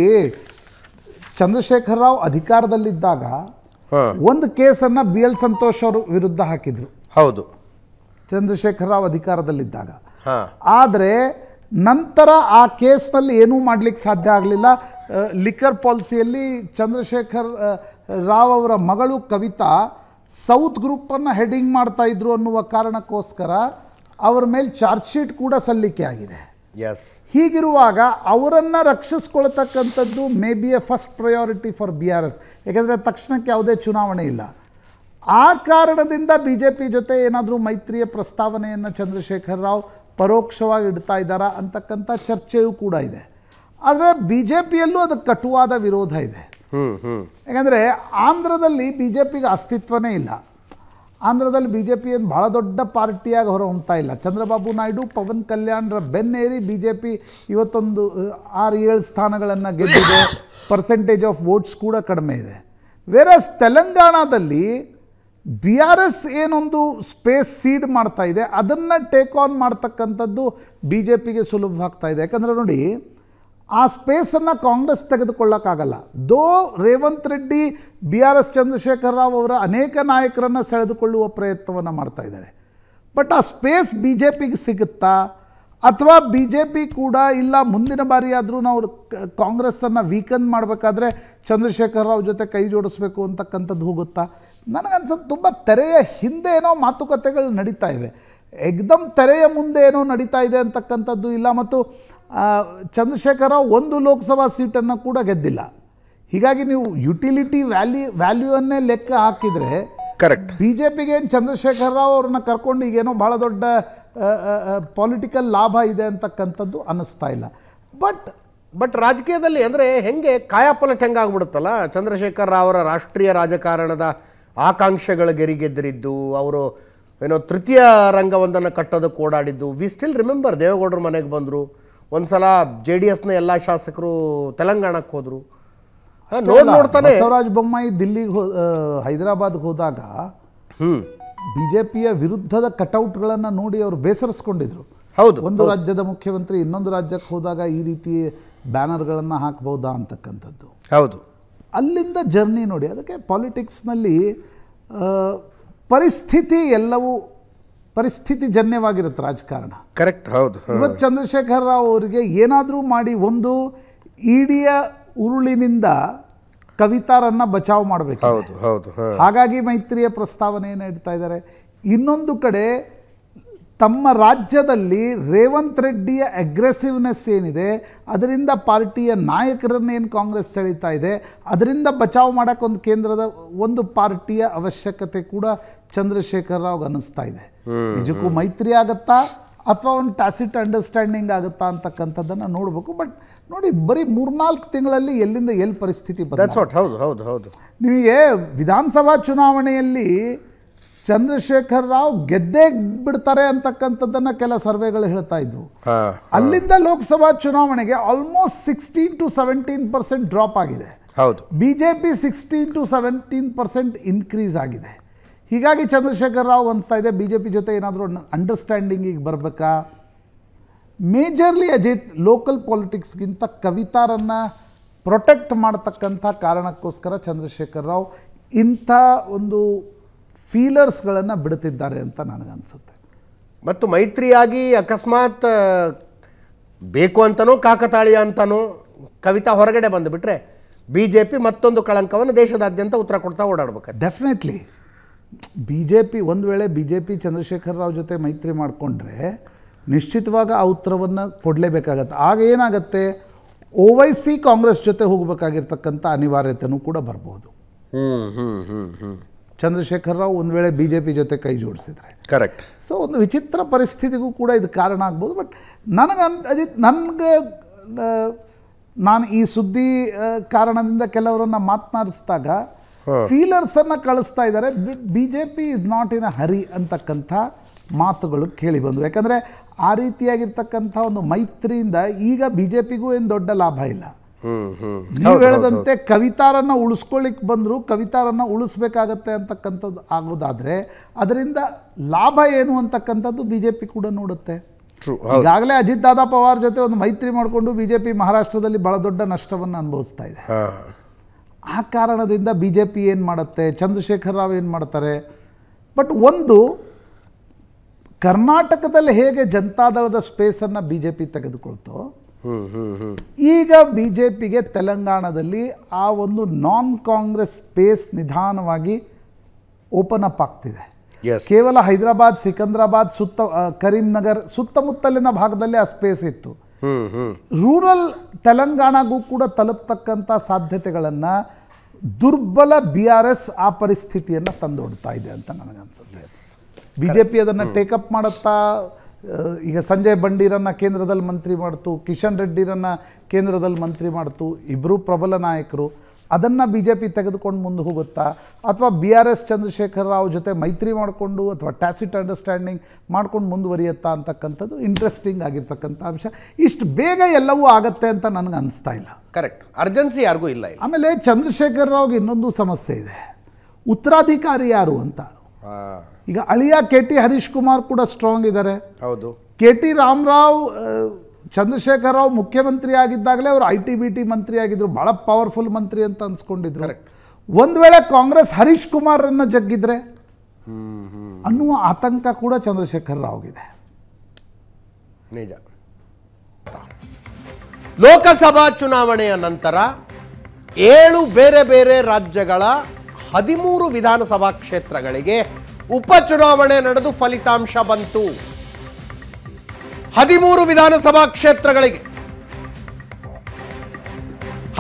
ಚಂದ್ರಶೇಖರ್ ರಾವ್ ಅಧಿಕಾರದಲ್ಲಿದ್ದಾಗ ಒಂದು ಕೇಸನ್ನು ಬಿ ಎಲ್ ಸಂತೋಷ್ ಅವರು ವಿರುದ್ಧ ಹಾಕಿದ್ರು. ಹೌದು. ಚಂದ್ರಶೇಖರ್ ರಾವ್ ಅಧಿಕಾರದಲ್ಲಿದ್ದಾಗ ಆದರೆ ನಂತರ ಆ ಕೇಸ್ನಲ್ಲಿ ಏನೂ ಮಾಡಲಿಕ್ಕೆ ಸಾಧ್ಯ ಆಗಲಿಲ್ಲ. ಲಿಕ್ಕರ್ ಪಾಲಿಸಿಯಲ್ಲಿ ಚಂದ್ರಶೇಖರ್ ರಾವ್ ಅವರ ಮಗಳು ಕವಿತಾ ಸೌತ್ ಗ್ರೂಪನ್ನು ಹೆಡಿಂಗ್ ಮಾಡ್ತಾ ಇದ್ರು ಅನ್ನುವ ಕಾರಣಕ್ಕೋಸ್ಕರ ಅವರ ಮೇಲೆ ಚಾರ್ಜ್ ಶೀಟ್ ಕೂಡ ಸಲ್ಲಿಕೆ ಆಗಿದೆ. ಎಸ್ ಹೀಗಿರುವಾಗ ಅವರನ್ನು ರಕ್ಷಿಸ್ಕೊಳ್ತಕ್ಕಂಥದ್ದು may be a first priority for B R S. ಯಾಕೆಂದರೆ ತಕ್ಷಣಕ್ಕೆ ಯಾವುದೇ ಚುನಾವಣೆ ಇಲ್ಲ. ಆ ಕಾರಣದಿಂದ ಬಿ ಜೆ ಪಿ ಜೊತೆ ಏನಾದರೂ ಮೈತ್ರಿಯ ಪ್ರಸ್ತಾವನೆಯನ್ನು ಚಂದ್ರಶೇಖರ್ ರಾವ್ ಪರೋಕ್ಷವಾಗಿ ಇಡ್ತಾ ಇದ್ದಾರಾ ಅಂತಕ್ಕಂಥ ಚರ್ಚೆಯೂ ಕೂಡ ಇದೆ. ಆದರೆ ಬಿ ಜೆ ಪಿಯಲ್ಲೂ ಅದಕ್ಕೆ ಕಟುವಾದ ವಿರೋಧ ಇದೆ. ಯಾಕಂದರೆ ಆಂಧ್ರದಲ್ಲಿ ಬಿ ಜೆ ಪಿಗೆ ಅಸ್ತಿತ್ವನೇ ಇಲ್ಲ. ಆಂಧ್ರದಲ್ಲಿ ಬಿ ಜೆ ಪಿ ಏನು ಭಾಳ ದೊಡ್ಡ ಪಾರ್ಟಿಯಾಗಿ ಹೊರಹೊಮ್ತಾ ಇಲ್ಲ. ಚಂದ್ರಬಾಬು ನಾಯ್ಡು, ಪವನ್ ಕಲ್ಯಾಣ್ರ ಬೆನ್ನೇರಿ ಬಿ ಜೆ ಪಿ ಇವತ್ತೊಂದು ಆರು, ಏಳು ಸ್ಥಾನಗಳನ್ನು ಗೆದ್ದಿದೆ. ಪರ್ಸೆಂಟೇಜ್ ಆಫ್ ವೋಟ್ಸ್ ಕೂಡ ಕಡಿಮೆ ಇದೆ. ವೇರಸ್ ತೆಲಂಗಾಣದಲ್ಲಿ ಬಿ ಆರ್ ಎಸ್ ಏನೊಂದು ಸ್ಪೇಸ್ ಸೀಡ್ ಮಾಡ್ತಾ ಇದೆ. ಅದನ್ನು ಟೇಕ್ ಆನ್ ಮಾಡ್ತಕ್ಕಂಥದ್ದು ಬಿ ಜೆ ಪಿಗೆ ಸುಲಭವಾಗ್ತಾ ಇದೆ. ಯಾಕಂದರೆ ನೋಡಿ ಆ ಸ್ಪೇಸನ್ನು Congress ತೆಗೆದುಕೊಳ್ಳೋಕ್ಕಾಗಲ್ಲ. Though Revanth Reddy, B R S Chandrashekar Rao ಅವರ ಅನೇಕ ನಾಯಕರನ್ನು ಸೆಳೆದುಕೊಳ್ಳುವ ಪ್ರಯತ್ನವನ್ನು ಮಾಡ್ತಾ ಇದ್ದಾರೆ. ಬಟ್ ಆ ಸ್ಪೇಸ್ ಬಿ ಜೆ ಪಿಗೆ ಸಿಗುತ್ತಾ? ಅಥವಾ ಬಿ ಜೆ ಪಿ ಕೂಡ ಇಲ್ಲ, ಮುಂದಿನ ಬಾರಿ ಆದರೂ ನಾವು ಕಾಂಗ್ರೆಸ್ಸನ್ನು ವೀಕನ್ ಮಾಡಬೇಕಾದ್ರೆ ಚಂದ್ರಶೇಖರ್ ರಾವ್ ಜೊತೆ ಕೈ ಜೋಡಿಸ್ಬೇಕು ಅಂತಕ್ಕಂಥದ್ದು ಹೋಗುತ್ತಾ? ನನಗನ್ಸತ್ತೆ ತುಂಬ ತೆರೆಯ ಹಿಂದೆ ಏನೋ ಮಾತುಕತೆಗಳು ನಡೀತಾ ಇವೆ. ಎಕ್ದಮ್ ತೆರೆಯ ಮುಂದೆ ಏನೋ ನಡೀತಾ ಇದೆ ಅಂತಕ್ಕಂಥದ್ದು ಇಲ್ಲ. ಮತ್ತು ಚಂದ್ರಶೇಖರ್ ಒಂದು ಲೋಕಸಭಾ ಸೀಟನ್ನು ಕೂಡ ಗೆದ್ದಿಲ್ಲ. ಹೀಗಾಗಿ ನೀವು ಯುಟಿಲಿಟಿ ವ್ಯಾಲ್ಯೂ ವ್ಯಾಲ್ಯೂವನ್ನೇ ಲೆಕ್ಕ ಹಾಕಿದರೆ ಕರೆಕ್ಟ್ ಬಿ ಜೆ ಪಿಗೆ ಏನು ಚಂದ್ರಶೇಖರ್ ರಾವ್ ಅವ್ರನ್ನ ಕರ್ಕೊಂಡು ಈಗೇನೋ ಭಾಳ ದೊಡ್ಡ ಪೊಲಿಟಿಕಲ್ ಲಾಭ ಇದೆ ಅಂತಕ್ಕಂಥದ್ದು ಅನ್ನಿಸ್ತಾ ಇಲ್ಲ. ಬಟ್ ಬಟ್ ರಾಜಕೀಯದಲ್ಲಿ ಅಂದರೆ ಹೆಂಗೆ ಕಾಯಾಪಲಟ್ ಹೆಂಗಾಗ್ಬಿಡುತ್ತಲ್ಲ? ಚಂದ್ರಶೇಖರ್ ರಾವ್ ಅವರ ರಾಷ್ಟ್ರೀಯ ರಾಜಕಾರಣದ ಆಕಾಂಕ್ಷೆಗಳ ಗೆರಿಗೆದ್ದರಿದ್ದು ಅವರು ಏನೋ ತೃತೀಯ ರಂಗವೊಂದನ್ನು ಕಟ್ಟೋದಕ್ಕೆ ಓಡಾಡಿದ್ದು. ವಿ ಸ್ಟಿಲ್ ರಿಮೆಂಬರ್ ದೇವೇಗೌಡರ ಮನೆಗೆ ಬಂದರು. ಒಂದ್ಸಲ ಜೆ ಡಿ ಎಸ್ನ ಎಲ್ಲ ಶಾಸಕರು ತೆಲಂಗಾಣಕ್ಕೆ ಹೋದರು. ನೋಡಿ ನೋಡ್ತಾನೆ. ಬಸವರಾಜ ಬೊಮ್ಮಾಯಿ ದಿಲ್ಲಿಗೆ ಹೋ ಹೈದರಾಬಾದ್ಗೆ ಹೋದಾಗ ಹ್ಞೂ ಬಿ ಜೆ ಪಿಯ ವಿರುದ್ಧದ ಕಟೌಟ್ಗಳನ್ನು ನೋಡಿ ಅವರು ಬೇಸರಿಸ್ಕೊಂಡಿದ್ರು. ಹೌದು ಒಂದು ರಾಜ್ಯದ ಮುಖ್ಯಮಂತ್ರಿ ಇನ್ನೊಂದು ರಾಜ್ಯಕ್ಕೆ ಹೋದಾಗ ಈ ರೀತಿ ಬ್ಯಾನರ್ಗಳನ್ನು ಹಾಕ್ಬೋದಾ ಅಂತಕ್ಕಂಥದ್ದು. ಹೌದು. ಅಲ್ಲಿಂದ ಜರ್ನಿ ನೋಡಿ ಅದಕ್ಕೆ ಪಾಲಿಟಿಕ್ಸ್ನಲ್ಲಿ ಪರಿಸ್ಥಿತಿ ಎಲ್ಲವೂ ಪರಿಸ್ಥಿತಿ ಜನ್ಯವಾಗಿರುತ್ತೆ ರಾಜಕಾರಣ. ಕರೆಕ್ಟ್ ಹೌದು. ಇವತ್ತು ಚಂದ್ರಶೇಖರ್ ರಾವ್ ಅವರಿಗೆ ಏನಾದರೂ ಮಾಡಿ ಒಂದು ಇಡಿಯ ಉರುಳಿನಿಂದ ಕವಿತಾರನ್ನ ಬಚಾವ್ ಮಾಡಬೇಕು. ಹೌದು ಹೌದು ಹಾಗಾಗಿ ಮೈತ್ರಿಯ ಪ್ರಸ್ತಾವನೆಯನ್ನು ಇಡ್ತಾ ಇದ್ದಾರೆ. ಇನ್ನೊಂದು ಕಡೆ ತಮ್ಮ ರಾಜ್ಯದಲ್ಲಿ ರೇವಂತ್ ರೆಡ್ಡಿಯ ಅಗ್ರೆಸಿವ್ನೆಸ್ ಏನಿದೆ ಅದರಿಂದ ಪಾರ್ಟಿಯ ನಾಯಕರನ್ನೇನು ಕಾಂಗ್ರೆಸ್ ಸೆಳೀತಾ ಇದೆ ಅದರಿಂದ ಬಚಾವ್ ಮಾಡೋಕ್ಕೊಂದು ಕೇಂದ್ರದ ಒಂದು ಪಾರ್ಟಿಯ ಅವಶ್ಯಕತೆ ಕೂಡ ಚಂದ್ರಶೇಖರ್ ರಾವ್ ಅನ್ನಿಸ್ತಾ ಇದೆ. ನಿಜಕ್ಕೂ ಮೈತ್ರಿ ಆಗತ್ತಾ ಅಥವಾ ಒಂದು ಟ್ಯಾಸಿಟ್ ಅಂಡರ್ಸ್ಟ್ಯಾಂಡಿಂಗ್ ಆಗುತ್ತಾ ಅಂತಕ್ಕಂಥದ್ದನ್ನು ನೋಡಬೇಕು ಬಟ್ ನೋಡಿ ಬರೀ ಮೂರ್ನಾಲ್ಕು ತಿಂಗಳಲ್ಲಿ ಎಲ್ಲಿಂದ ಎಲ್ಲಿ ಪರಿಸ್ಥಿತಿ what, ಹೌದು ಹೌದು ಹೌದು. ನಿಮಗೆ ವಿಧಾನಸಭಾ ಚುನಾವಣೆಯಲ್ಲಿ ಚಂದ್ರಶೇಖರ್ ರಾವ್ ಗೆದ್ದೇ ಬಿಡ್ತಾರೆ ಅಂತಕ್ಕಂಥದ್ದನ್ನು ಕೆಲ ಸರ್ವೆಗಳು ಹೇಳ್ತಾ ಇದ್ವು. ಅಲ್ಲಿಂದ ಲೋಕಸಭಾ ಚುನಾವಣೆಗೆ almost sixteen to seventeen percent drop ಆಗಿದೆ. ಹೌದು. B J P sixteen to seventeen percent increase ಆಗಿದೆ. ಹೀಗಾಗಿ ಚಂದ್ರಶೇಖರ್ ರಾವ್ ಅನಿಸ್ತಾ ಇದೆ ಬಿ ಜೆ ಪಿ ಜೊತೆ ಏನಾದರೂ ಅಂಡರ್ಸ್ಟ್ಯಾಂಡಿಂಗಿಗೆ ಬರಬೇಕಾ? ಮೇಜರ್ಲಿ ಅಜಿತ್ ಲೋಕಲ್ ಪಾಲಿಟಿಕ್ಸ್ಗಿಂತ ಕವಿತಾರನ್ನು ಪ್ರೊಟೆಕ್ಟ್ ಮಾಡತಕ್ಕಂಥ ಕಾರಣಕ್ಕೋಸ್ಕರ ಚಂದ್ರಶೇಖರ್ ರಾವ್ ಇಂಥ ಒಂದು ಫೀಲರ್ಸ್ಗಳನ್ನು ಬಿಡುತ್ತಿದ್ದಾರೆ ಅಂತ ನನಗನ್ಸುತ್ತೆ. ಮತ್ತು ಮೈತ್ರಿಯಾಗಿ ಅಕಸ್ಮಾತ್ ಬೇಕು ಅಂತನೋ ಕಾಕತಾಳೀಯ ಅಂತನೋ ಕವಿತಾ ಹೊರಗಡೆ ಬಂದುಬಿಟ್ರೆ ಬಿ ಜೆ ಪಿ ಮತ್ತೊಂದು ಕಳಂಕವನ್ನು ದೇಶದಾದ್ಯಂತ ಉತ್ತರ ಕೊಡ್ತಾ ಓಡಾಡ್ಬೇಕು ಡೆಫಿನೆಟ್ಲಿ ಬಿ ಜೆ ಪಿ ಒಂದು ವೇಳೆ B J P Chandrashekar Rao ಜೊತೆ ಮೈತ್ರಿ ಮಾಡಿಕೊಂಡ್ರೆ ನಿಶ್ಚಿತವಾಗಿ ಆ ಉತ್ತರವನ್ನು ಕೊಡಲೇಬೇಕಾಗತ್ತೆ. ಆಗ ಏನಾಗುತ್ತೆ? ಓವೈಸಿ ಕಾಂಗ್ರೆಸ್ ಜೊತೆ ಹೋಗಬೇಕಾಗಿರ್ತಕ್ಕಂಥ ಅನಿವಾರ್ಯತೆಯೂ ಕೂಡ ಬರ್ಬೋದು. ಹ್ಞೂ ಹ್ಞೂ ಹ್ಞೂ ಹ್ಮ್. ಚಂದ್ರಶೇಖರ್ ರಾವ್ ಒಂದು ವೇಳೆ ಬಿ ಜೆ ಪಿ ಜೊತೆ ಕೈ ಜೋಡಿಸಿದ್ರೆ. ಕರೆಕ್ಟ್ ಸೊ ಒಂದು ವಿಚಿತ್ರ ಪರಿಸ್ಥಿತಿಗೂ ಕೂಡ ಇದು ಕಾರಣ ಆಗ್ಬೋದು. ಬಟ್ ನನಗಂತ ಅಜಿತ್ ನನಗೆ ನಾನು ಈ ಸುದ್ದಿ ಕಾರಣದಿಂದ ಕೆಲವರನ್ನ ಮಾತನಾಡಿಸಿದಾಗ ಫೀಲರ್ಸನ್ನು ಕಳಿಸ್ತಾ ಇದ್ದಾರೆ. B J P is not in a hurry ಅಂತಕ್ಕಂಥ ಮಾತುಗಳು ಕೇಳಿ ಬಂದವು. ಯಾಕಂದರೆ ಆ ರೀತಿಯಾಗಿರ್ತಕ್ಕಂಥ ಒಂದು ಮೈತ್ರಿಯಿಂದ ಈಗ ಬಿ ಜೆ ಪಿಗೂ ಏನು ದೊಡ್ಡ ಲಾಭ ಇಲ್ಲ. ನೀವು ಹೇಳದಂತೆ ಕವಿತಾರನ್ನ ಉಳಿಸ್ಕೊಳ್ಳಿಕ್ಕೆ ಬಂದರೂ ಕವಿತಾರನ್ನ ಉಳಿಸ್ಬೇಕಾಗತ್ತೆ ಅಂತಕ್ಕಂಥದ್ದು ಆಗೋದಾದರೆ ಅದರಿಂದ ಲಾಭ ಏನು ಅಂತಕ್ಕಂಥದ್ದು ಬಿ ಜೆ ಪಿ ಕೂಡ ನೋಡುತ್ತೆ ಈಗಾಗಲೇ ಅಜಿತ್ ದಾದಾ ಪವಾರ್ ಜೊತೆ ಒಂದು ಮೈತ್ರಿ ಮಾಡಿಕೊಂಡು ಬಿ ಜೆ ಪಿ ಮಹಾರಾಷ್ಟ್ರದಲ್ಲಿ ಬಹಳ ದೊಡ್ಡ ನಷ್ಟವನ್ನು ಅನುಭವಿಸ್ತಾ ಇದೆ. ಆ ಕಾರಣದಿಂದ ಬಿ ಜೆ ಪಿ ಏನು ಮಾಡುತ್ತೆ? ಚಂದ್ರಶೇಖರ್ ರಾವ್ ಏನು ಮಾಡ್ತಾರೆ? ಬಟ್ ಒಂದು ಕರ್ನಾಟಕದಲ್ಲಿ ಹೇಗೆ ಜನತಾದಳದ ಸ್ಪೇಸನ್ನು ಬಿ ಜೆ ಪಿ ತೆಗೆದುಕೊಳ್ತೋ ಈಗ ಬಿ ಜೆ ಪಿಗೆ ತೆಲಂಗಾಣದಲ್ಲಿ ಆ ಒಂದು ನಾನ್ ಕಾಂಗ್ರೆಸ್ ಸ್ಪೇಸ್ ನಿಧಾನವಾಗಿ ಓಪನ್ ಅಪ್ ಆಗ್ತಿದೆ. ಕೇವಲ ಹೈದರಾಬಾದ್ ಸಿಕಂದ್ರಾಬಾದ್ ಸುತ್ತ ಕರೀಂನಗರ್ ಸುತ್ತಮುತ್ತಲಿನ ಭಾಗದಲ್ಲಿ ಆ ಸ್ಪೇಸ್ ಇತ್ತು. ರೂರಲ್ ತೆಲಂಗಾಣಗೂ ಕೂಡ ತಲುಪ್ತಕ್ಕಂಥ ಸಾಧ್ಯತೆಗಳನ್ನು ದುರ್ಬಲ ಬಿ ಆರ್ ಎಸ್ ಆ ಪರಿಸ್ಥಿತಿಯನ್ನು ತಂದೊಡ್ತಾ ಇದೆ ಅಂತ ನನಗನ್ಸುತ್ತೆ. ಬಿ ಜೆ ಪಿ ಅದನ್ನು ಟೇಕಪ್ ಮಾಡುತ್ತಾ ಈಗ ಸಂಜಯ್ ಬಂಡೀರನ್ನು ಕೇಂದ್ರದಲ್ಲಿ ಮಂತ್ರಿ ಮಾಡ್ತು ಕಿಶನ್ ರೆಡ್ಡಿರನ್ನು ಕೇಂದ್ರದಲ್ಲಿ ಮಂತ್ರಿ ಮಾಡ್ತು ಇಬ್ಬರೂ ಪ್ರಬಲ ನಾಯಕರು ಅದನ್ನು ಬಿ ಜೆ ಪಿ ತೆಗೆದುಕೊಂಡು ಮುಂದೆ ಹೋಗುತ್ತಾ? ಅಥವಾ B R S Chandrashekar Rao ಜೊತೆ ಮೈತ್ರಿ ಮಾಡಿಕೊಂಡು ಅಥವಾ ಟ್ಯಾಸಿಟ್ ಅಂಡರ್ಸ್ಟ್ಯಾಂಡಿಂಗ್ ಮಾಡ್ಕೊಂಡು ಮುಂದುವರಿಯುತ್ತಾ ಅಂತಕ್ಕಂಥದ್ದು ಇಂಟ್ರೆಸ್ಟಿಂಗ್ ಆಗಿರ್ತಕ್ಕಂಥ ಅಂಶ. ಇಷ್ಟು ಬೇಗ ಎಲ್ಲವೂ ಆಗತ್ತೆ ಅಂತ ನನಗೆ ಅನಿಸ್ತಾ ಇಲ್ಲ. ಕರೆಕ್ಟ್ ಅರ್ಜೆನ್ಸಿ ಯಾರಿಗೂ ಇಲ್ಲ ಆಮೇಲೆ ಚಂದ್ರಶೇಖರ್ ರಾವ್ಗೆ ಇನ್ನೊಂದು ಸಮಸ್ಯೆ ಇದೆ. ಉತ್ತರಾಧಿಕಾರಿ ಯಾರು ಅಂತ? ಈಗ ಅಳಿಯ ಕೆ ಟಿ ಹರೀಶ್ ಕುಮಾರ್ ಕೂಡ ಸ್ಟ್ರಾಂಗ್ ಇದ್ದಾರೆ. ಹೌದು. ಕೆ ಟಿ ರಾಮರಾವ್ ಚಂದ್ರಶೇಖರ್ ರಾವ್ ಮುಖ್ಯಮಂತ್ರಿ ಆಗಿದ್ದಾಗಲೇ ಅವರು ಐ ಟಿ ಬಿ ಟಿ ಮಂತ್ರಿ ಆಗಿದ್ರು ಭಾಳ ಪವರ್ಫುಲ್ ಮಂತ್ರಿ ಅಂತ ಅನ್ಸ್ಕೊಂಡಿದ್ರು. ಒಂದು ವೇಳೆ ಕಾಂಗ್ರೆಸ್ ಹರೀಶ್ ಕುಮಾರನ್ನು ಜಗ್ಗಿದ್ರೆ ಅನ್ನುವ ಆತಂಕ ಕೂಡ ಚಂದ್ರಶೇಖರ್ ರಾವ್ಗಿದೆ ನಿಜ. ಲೋಕಸಭಾ ಚುನಾವಣೆಯ ನಂತರ ಏಳು ಬೇರೆ ಬೇರೆ ರಾಜ್ಯಗಳ ಹದಿಮೂರು ವಿಧಾನಸಭಾ ಕ್ಷೇತ್ರಗಳಿಗೆ ಉಪಚುನಾವಣೆ ನಡೆದು ಫಲಿತಾಂಶ ಬಂತು. ಹದಿಮೂರು ವಿಧಾನಸಭಾ ಕ್ಷೇತ್ರಗಳಿಗೆ.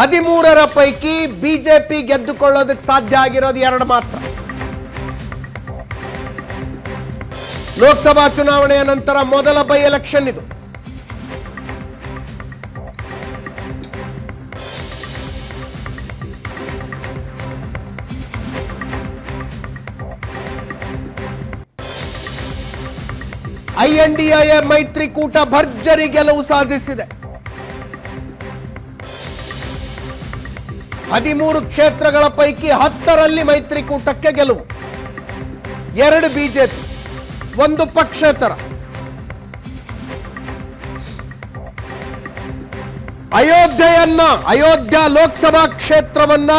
ಹದಿಮೂರರ ಪೈಕಿ ಬಿಜೆಪಿ ಗೆದ್ದುಕೊಳ್ಳೋದಕ್ಕೆ ಸಾಧ್ಯ ಆಗಿರೋದು ಎರಡು ಮಾತ್ರ. ಲೋಕಸಭಾ ಚುನಾವಣೆಯ ನಂತರ ಮೊದಲ ಬೈ ಎಲೆಕ್ಷನ್ ಇದು. ಐಎನ್ಡಿಎ ಮೈತ್ರಿಕೂಟ ಭರ್ಜರಿ ಗೆಲುವು ಸಾಧಿಸಿದೆ. ಹದಿಮೂರು ಕ್ಷೇತ್ರಗಳ ಪೈಕಿ ಹತ್ತರಲ್ಲಿ ಮೈತ್ರಿಕೂಟಕ್ಕೆ ಗೆಲುವು. ಎರಡು ಬಿಜೆಪಿ, ಒಂದು ಪಕ್ಷೇತರ. ಅಯೋಧ್ಯೆಯನ್ನ, ಅಯೋಧ್ಯ ಲೋಕಸಭಾ ಕ್ಷೇತ್ರವನ್ನ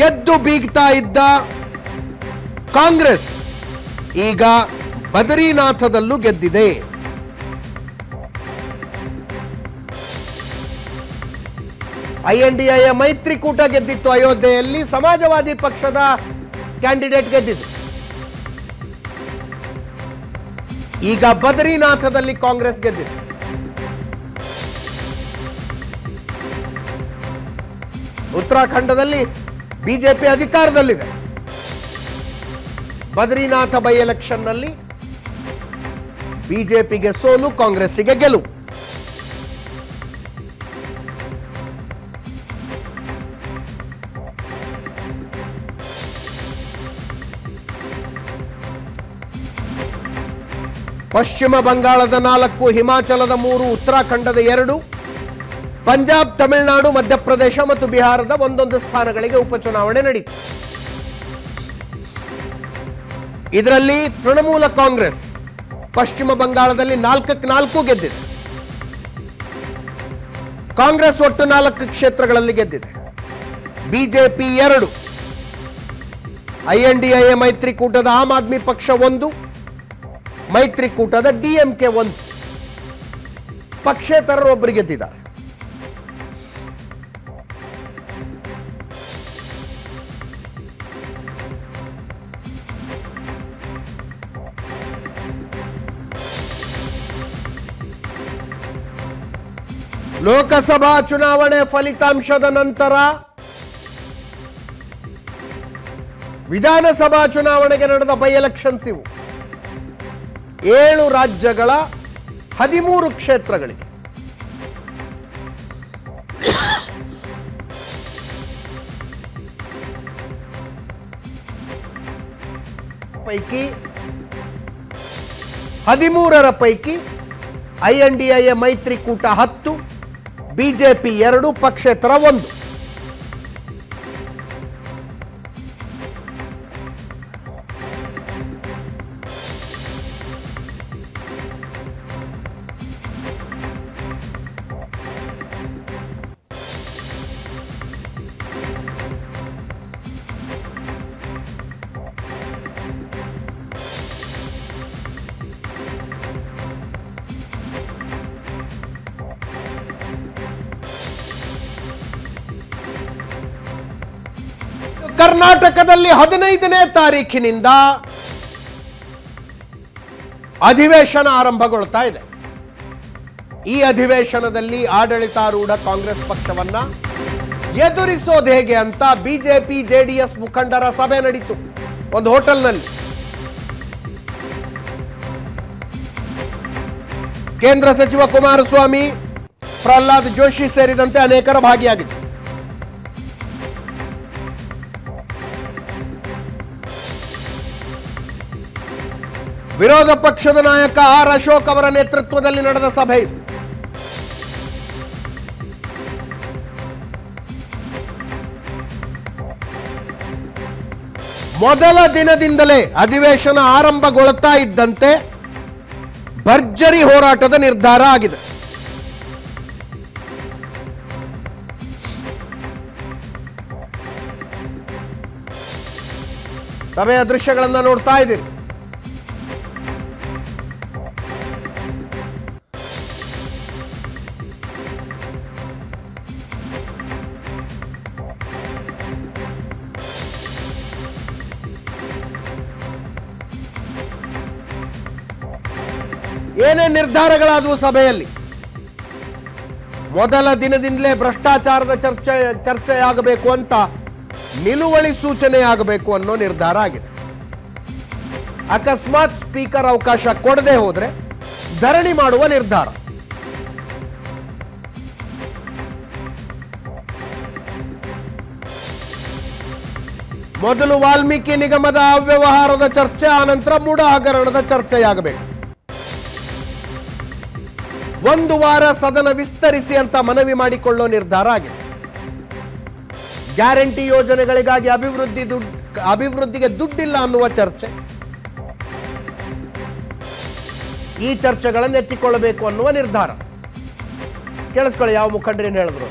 ಗೆದ್ದು ಬೀಗ್ತಾ ಇದ್ದ ಕಾಂಗ್ರೆಸ್. ಈಗ ಬದರಿನಾಥದಲ್ಲೂ ಗೆದ್ದಿದೆ. ಐಎನ್ಡಿಐ ಮೈತ್ರಿಕೂಟ ಗೆದ್ದಿತ್ತು. ಅಯೋಧ್ಯೆಯಲ್ಲಿ ಸಮಾಜವಾದಿ ಪಕ್ಷದ ಕ್ಯಾಂಡಿಡೇಟ್ ಗೆದ್ದಿದೆ ಈಗ ಬದರಿನಾಥದಲ್ಲಿ ಕಾಂಗ್ರೆಸ್ ಗೆದ್ದಿದೆ ಉತ್ತರಾಖಂಡದಲ್ಲಿ ಬಿಜೆಪಿ ಅಧಿಕಾರದಲ್ಲಿದೆ. ಬದ್ರಿನಾಥ ಬೈ ಎಲೆಕ್ಷನ್ನಲ್ಲಿ ಬಿಜೆಪಿಗೆ ಸೋಲು, ಕಾಂಗ್ರೆಸ್ಸಿಗೆ ಗೆಲುವು. ಪಶ್ಚಿಮ ಬಂಗಾಳದ ನಾಲ್ಕು, ಹಿಮಾಚಲದ ಮೂರು, ಉತ್ತರಾಖಂಡದ ಎರಡು, ಪಂಜಾಬ್, ತಮಿಳುನಾಡು, ಮಧ್ಯಪ್ರದೇಶ ಮತ್ತು ಬಿಹಾರದ ಒಂದೊಂದು ಸ್ಥಾನಗಳಿಗೆ ಉಪಚುನಾವಣೆ ನಡೆಯಿತು ಇದರಲ್ಲಿ ತೃಣಮೂಲ ಕಾಂಗ್ರೆಸ್ ಪಶ್ಚಿಮ ಬಂಗಾಳದಲ್ಲಿ ನಾಲ್ಕಕ್ಕೆ ನಾಲ್ಕು ಗೆದ್ದಿದೆ. ಕಾಂಗ್ರೆಸ್ ಒಟ್ಟು ನಾಲ್ಕು ಕ್ಷೇತ್ರಗಳಲ್ಲಿ ಗೆದ್ದಿದೆ. ಬಿಜೆಪಿ ಎರಡು. ಐಎನ್ಡಿಎ ಮೈತ್ರಿಕೂಟದ ಆಮ್ ಆದ್ಮಿ ಪಕ್ಷ ಒಂದು. ಮೈತ್ರಿಕೂಟದ ಡಿಎಂಕೆ ಒಂದು. ಪಕ್ಷೇತರರು ಒಬ್ಬರು ಗೆದ್ದಿದ್ದಾರೆ. ಲೋಕಸಭಾ ಚುನಾವಣೆ ಫಲಿತಾಂಶದ ನಂತರ ವಿಧಾನಸಭಾ ಚುನಾವಣೆಗೆ ನಡೆದ ಬೈ ಎಲೆಕ್ಷನ್ಸ್ ಇವು. ಏಳು ರಾಜ್ಯಗಳ ಹದಿಮೂರು ಕ್ಷೇತ್ರಗಳಿಗೆ. ಪೈಕಿ ಹದಿಮೂರರ ಪೈಕಿ ಐಎನ್ಡಿಎ ಮೈತ್ರಿಕೂಟ ಹತ್ತು ಬಿಜೆಪಿ ಎರಡು ಪಕ್ಷೇತರ ಒಂದು. ಕರ್ನಾಟಕದಲ್ಲಿ ಹದಿನೈದನೇ ತಾರೀಖಿನಿಂದ ಅಧಿವೇಶನ ಆರಂಭಗೊಳ್ತಾ ಇದೆ. ಈ ಅಧಿವೇಶನದಲ್ಲಿ ಆಡಳಿತಾರೂಢ ಕಾಂಗ್ರೆಸ್ ಪಕ್ಷವನ್ನ ಎದುರಿಸೋದು ಹೇಗೆ ಅಂತ ಬಿಜೆಪಿ, ಜೆಡಿಎಸ್ ಮುಖಂಡರ ಸಭೆ ನಡೀತು ಒಂದು ಹೋಟೆಲ್ನಲ್ಲಿ. ಕೇಂದ್ರ ಸಚಿವ ಕುಮಾರಸ್ವಾಮಿ, ಪ್ರಹ್ಲಾದ್ ಜೋಶಿ ಸೇರಿದಂತೆ ಅನೇಕರ ಭಾಗಿಯಾಗಿದ್ದರು. ವಿರೋಧ ಪಕ್ಷದ ನಾಯಕ ಆರ್ ಅಶೋಕ್ ಅವರ ನೇತೃತ್ವದಲ್ಲಿ ನಡೆದ ಸಭೆ. ಮೊದಲ ದಿನದಿಂದಲೇ ಅಧಿವೇಶನ ಆರಂಭಗೊಳ್ತಾ ಇದ್ದಂತೆ ಭರ್ಜರಿ ಹೋರಾಟದ ನಿರ್ಧಾರ ಆಗಿದೆ. ಸಭೆಯ ದೃಶ್ಯಗಳನ್ನು ನೋಡ್ತಾ ಇದ್ದೀರಿ. ಏನೇನ್ ನಿರ್ಧಾರಗಳಾದವು ಸಭೆಯಲ್ಲಿ. ಮೊದಲ ದಿನದಿಂದಲೇ ಭ್ರಷ್ಟಾಚಾರದ ಚರ್ಚೆ, ಚರ್ಚೆಯಾಗಬೇಕು ಅಂತ ನಿಲುವಳಿ ಸೂಚನೆ ಆಗಬೇಕು ಅನ್ನೋ ನಿರ್ಧಾರ ಆಗಿದೆ. ಅಕಸ್ಮಾತ್ ಸ್ಪೀಕರ್ ಅವಕಾಶ ಕೊಡದೆ ಹೋದ್ರೆ ಧರಣಿ ಮಾಡುವ ನಿರ್ಧಾರ. ಮೊದಲು ವಾಲ್ಮೀಕಿ ನಿಗಮದ ಅವ್ಯವಹಾರದ ಚರ್ಚೆ, ಆನಂತರ ಮೂಢ ಹಗರಣದ ಚರ್ಚೆಯಾಗಬೇಕು. ಒಂದು ವಾರ ಸದನ ವಿಸ್ತರಿಸಿ ಅಂತ ಮನವಿ ಮಾಡಿಕೊಳ್ಳೋ ನಿರ್ಧಾರ ಆಗಿದೆ. ಗ್ಯಾರಂಟಿ ಯೋಜನೆಗಳಿಗಾಗಿ ಅಭಿವೃದ್ಧಿ ಅಭಿವೃದ್ಧಿಗೆ ದುಡ್ಡಿಲ್ಲ ಅನ್ನುವ ಚರ್ಚೆ. ಈ ಚರ್ಚೆಗಳನ್ನು ಎತ್ತಿಕೊಳ್ಳಬೇಕು ಅನ್ನುವ ನಿರ್ಧಾರ. ಕೇಳಿಸ್ಕೊಳ್ಳಿ ಯಾವ ಮುಖಂಡರೇನು ಹೇಳಿದ್ರು.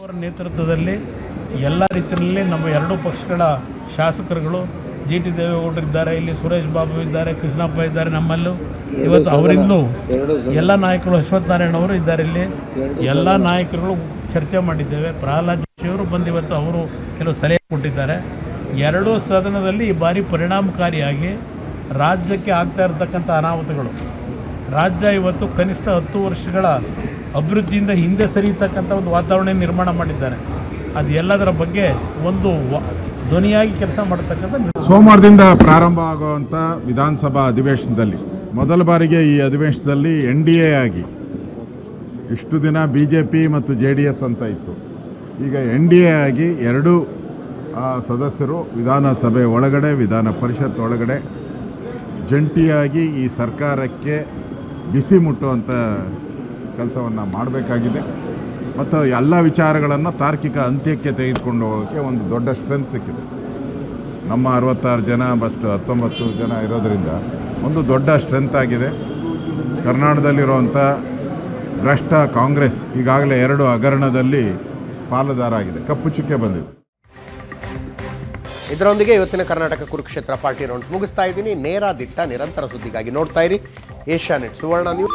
ಅವರ ನೇತೃತ್ವದಲ್ಲಿ ಎಲ್ಲ ರೀತಿಯಲ್ಲಿ ನಮ್ಮ ಎರಡೂ ಪಕ್ಷಗಳ ಶಾಸಕರುಗಳು ಜಿ ಟಿ ದೇವೇಗೌಡರು ಇದ್ದಾರೆ ಇಲ್ಲಿ ಸುರೇಶ್ ಬಾಬು ಇದ್ದಾರೆ ಕೃಷ್ಣಪ್ಪ ಇದ್ದಾರೆ ನಮ್ಮಲ್ಲೂ. ಇವತ್ತು ಅವರಿಂದಲೂ ಎಲ್ಲ ನಾಯಕರು ಅಶ್ವಥ್ ನಾರಾಯಣ ಅವರು ಇದ್ದಾರೆ ಇಲ್ಲಿ. ಎಲ್ಲ ನಾಯಕರುಗಳು ಚರ್ಚೆ ಮಾಡಿದ್ದೇವೆ. ಪ್ರಹ್ಲಾದ್ ಜೋಶಿ ಅವರು ಬಂದು ಇವತ್ತು ಅವರು ಕೆಲವು ಸಲಹೆ ಕೊಟ್ಟಿದ್ದಾರೆ. ಎರಡೂ ಸದನದಲ್ಲಿ ಈ ಬಾರಿ ಪರಿಣಾಮಕಾರಿಯಾಗಿ ರಾಜ್ಯಕ್ಕೆ ಆಗ್ತಾ ಇರತಕ್ಕಂಥ ಅನಾಹುತಗಳು. ರಾಜ್ಯ ಇವತ್ತು ಕನಿಷ್ಠ ಹತ್ತು ವರ್ಷಗಳ ಅಭಿವೃದ್ಧಿಯಿಂದ ಹಿಂದೆ ಸರಿಯತಕ್ಕಂಥ ಒಂದು ವಾತಾವರಣ ನಿರ್ಮಾಣ ಮಾಡಿದ್ದಾರೆ. ಅದು ಎಲ್ಲದರ ಬಗ್ಗೆ ಒಂದು ಧ್ವನಿಯಾಗಿ ಕೆಲಸ ಮಾಡತಕ್ಕಂಥ ಸೋಮವಾರದಿಂದ ಪ್ರಾರಂಭ ಆಗುವಂಥ ವಿಧಾನಸಭಾ ಅಧಿವೇಶನದಲ್ಲಿ, ಮೊದಲ ಬಾರಿಗೆ ಈ ಅಧಿವೇಶನದಲ್ಲಿ ಎನ್ ಡಿ ಎ ಆಗಿ ಇಷ್ಟು ದಿನ ಬಿ ಜೆ ಪಿ ಮತ್ತು ಜೆ ಡಿ ಎಸ್ ಅಂತ ಇತ್ತು. ಈಗ ಎನ್ ಡಿ ಎ ಆಗಿ ಎರಡೂ ಸದಸ್ಯರು ವಿಧಾನಸಭೆ ಒಳಗಡೆ, ವಿಧಾನ ಪರಿಷತ್ ಒಳಗಡೆ ಜಂಟಿಯಾಗಿ ಈ ಸರ್ಕಾರಕ್ಕೆ ಬಿಸಿ ಮುಟ್ಟುವಂಥ ಕೆಲಸವನ್ನು ಮಾಡಬೇಕಾಗಿದೆ. ಮತ್ತು ಎಲ್ಲ ವಿಚಾರಗಳನ್ನು ತಾರ್ಕಿಕ ಅಂತ್ಯಕ್ಕೆ ತೆಗೆದುಕೊಂಡು ಹೋಗೋಕ್ಕೆ ಒಂದು ದೊಡ್ಡ ಸ್ಟ್ರೆಂತ್ ಸಿಕ್ಕಿದೆ. ನಮ್ಮ ಅರವತ್ತಾರು ಜನ ಬಸ್ಟ್ ಹತ್ತೊಂಬತ್ತು ಜನ ಇರೋದರಿಂದ ಒಂದು ದೊಡ್ಡ ಸ್ಟ್ರೆಂತ್ ಆಗಿದೆ. ಕರ್ನಾಟಕದಲ್ಲಿರುವಂಥ ಭ್ರಷ್ಟ ಕಾಂಗ್ರೆಸ್ ಈಗಾಗಲೇ ಎರಡು ಹಗರಣದಲ್ಲಿ ಪಾಲುದಾರ ಆಗಿದೆ. ಕಪ್ಪು ಚುಕ್ಕೆ ಬಂದಿದೆ. ಇದರೊಂದಿಗೆ ಇವತ್ತಿನ ಕರ್ನಾಟಕ ಕುರುಕ್ಷೇತ್ರ ಪಾರ್ಟಿ ರೌಂಡ್ಸ್ ಮುಗಿಸ್ತಾ ಇದ್ದೀನಿ. ನೇರ ದಿಟ್ಟ ನಿರಂತರ ಸುದ್ದಿಗಾಗಿ ನೋಡ್ತಾ ಇರಿ. Asianet Suvarna news.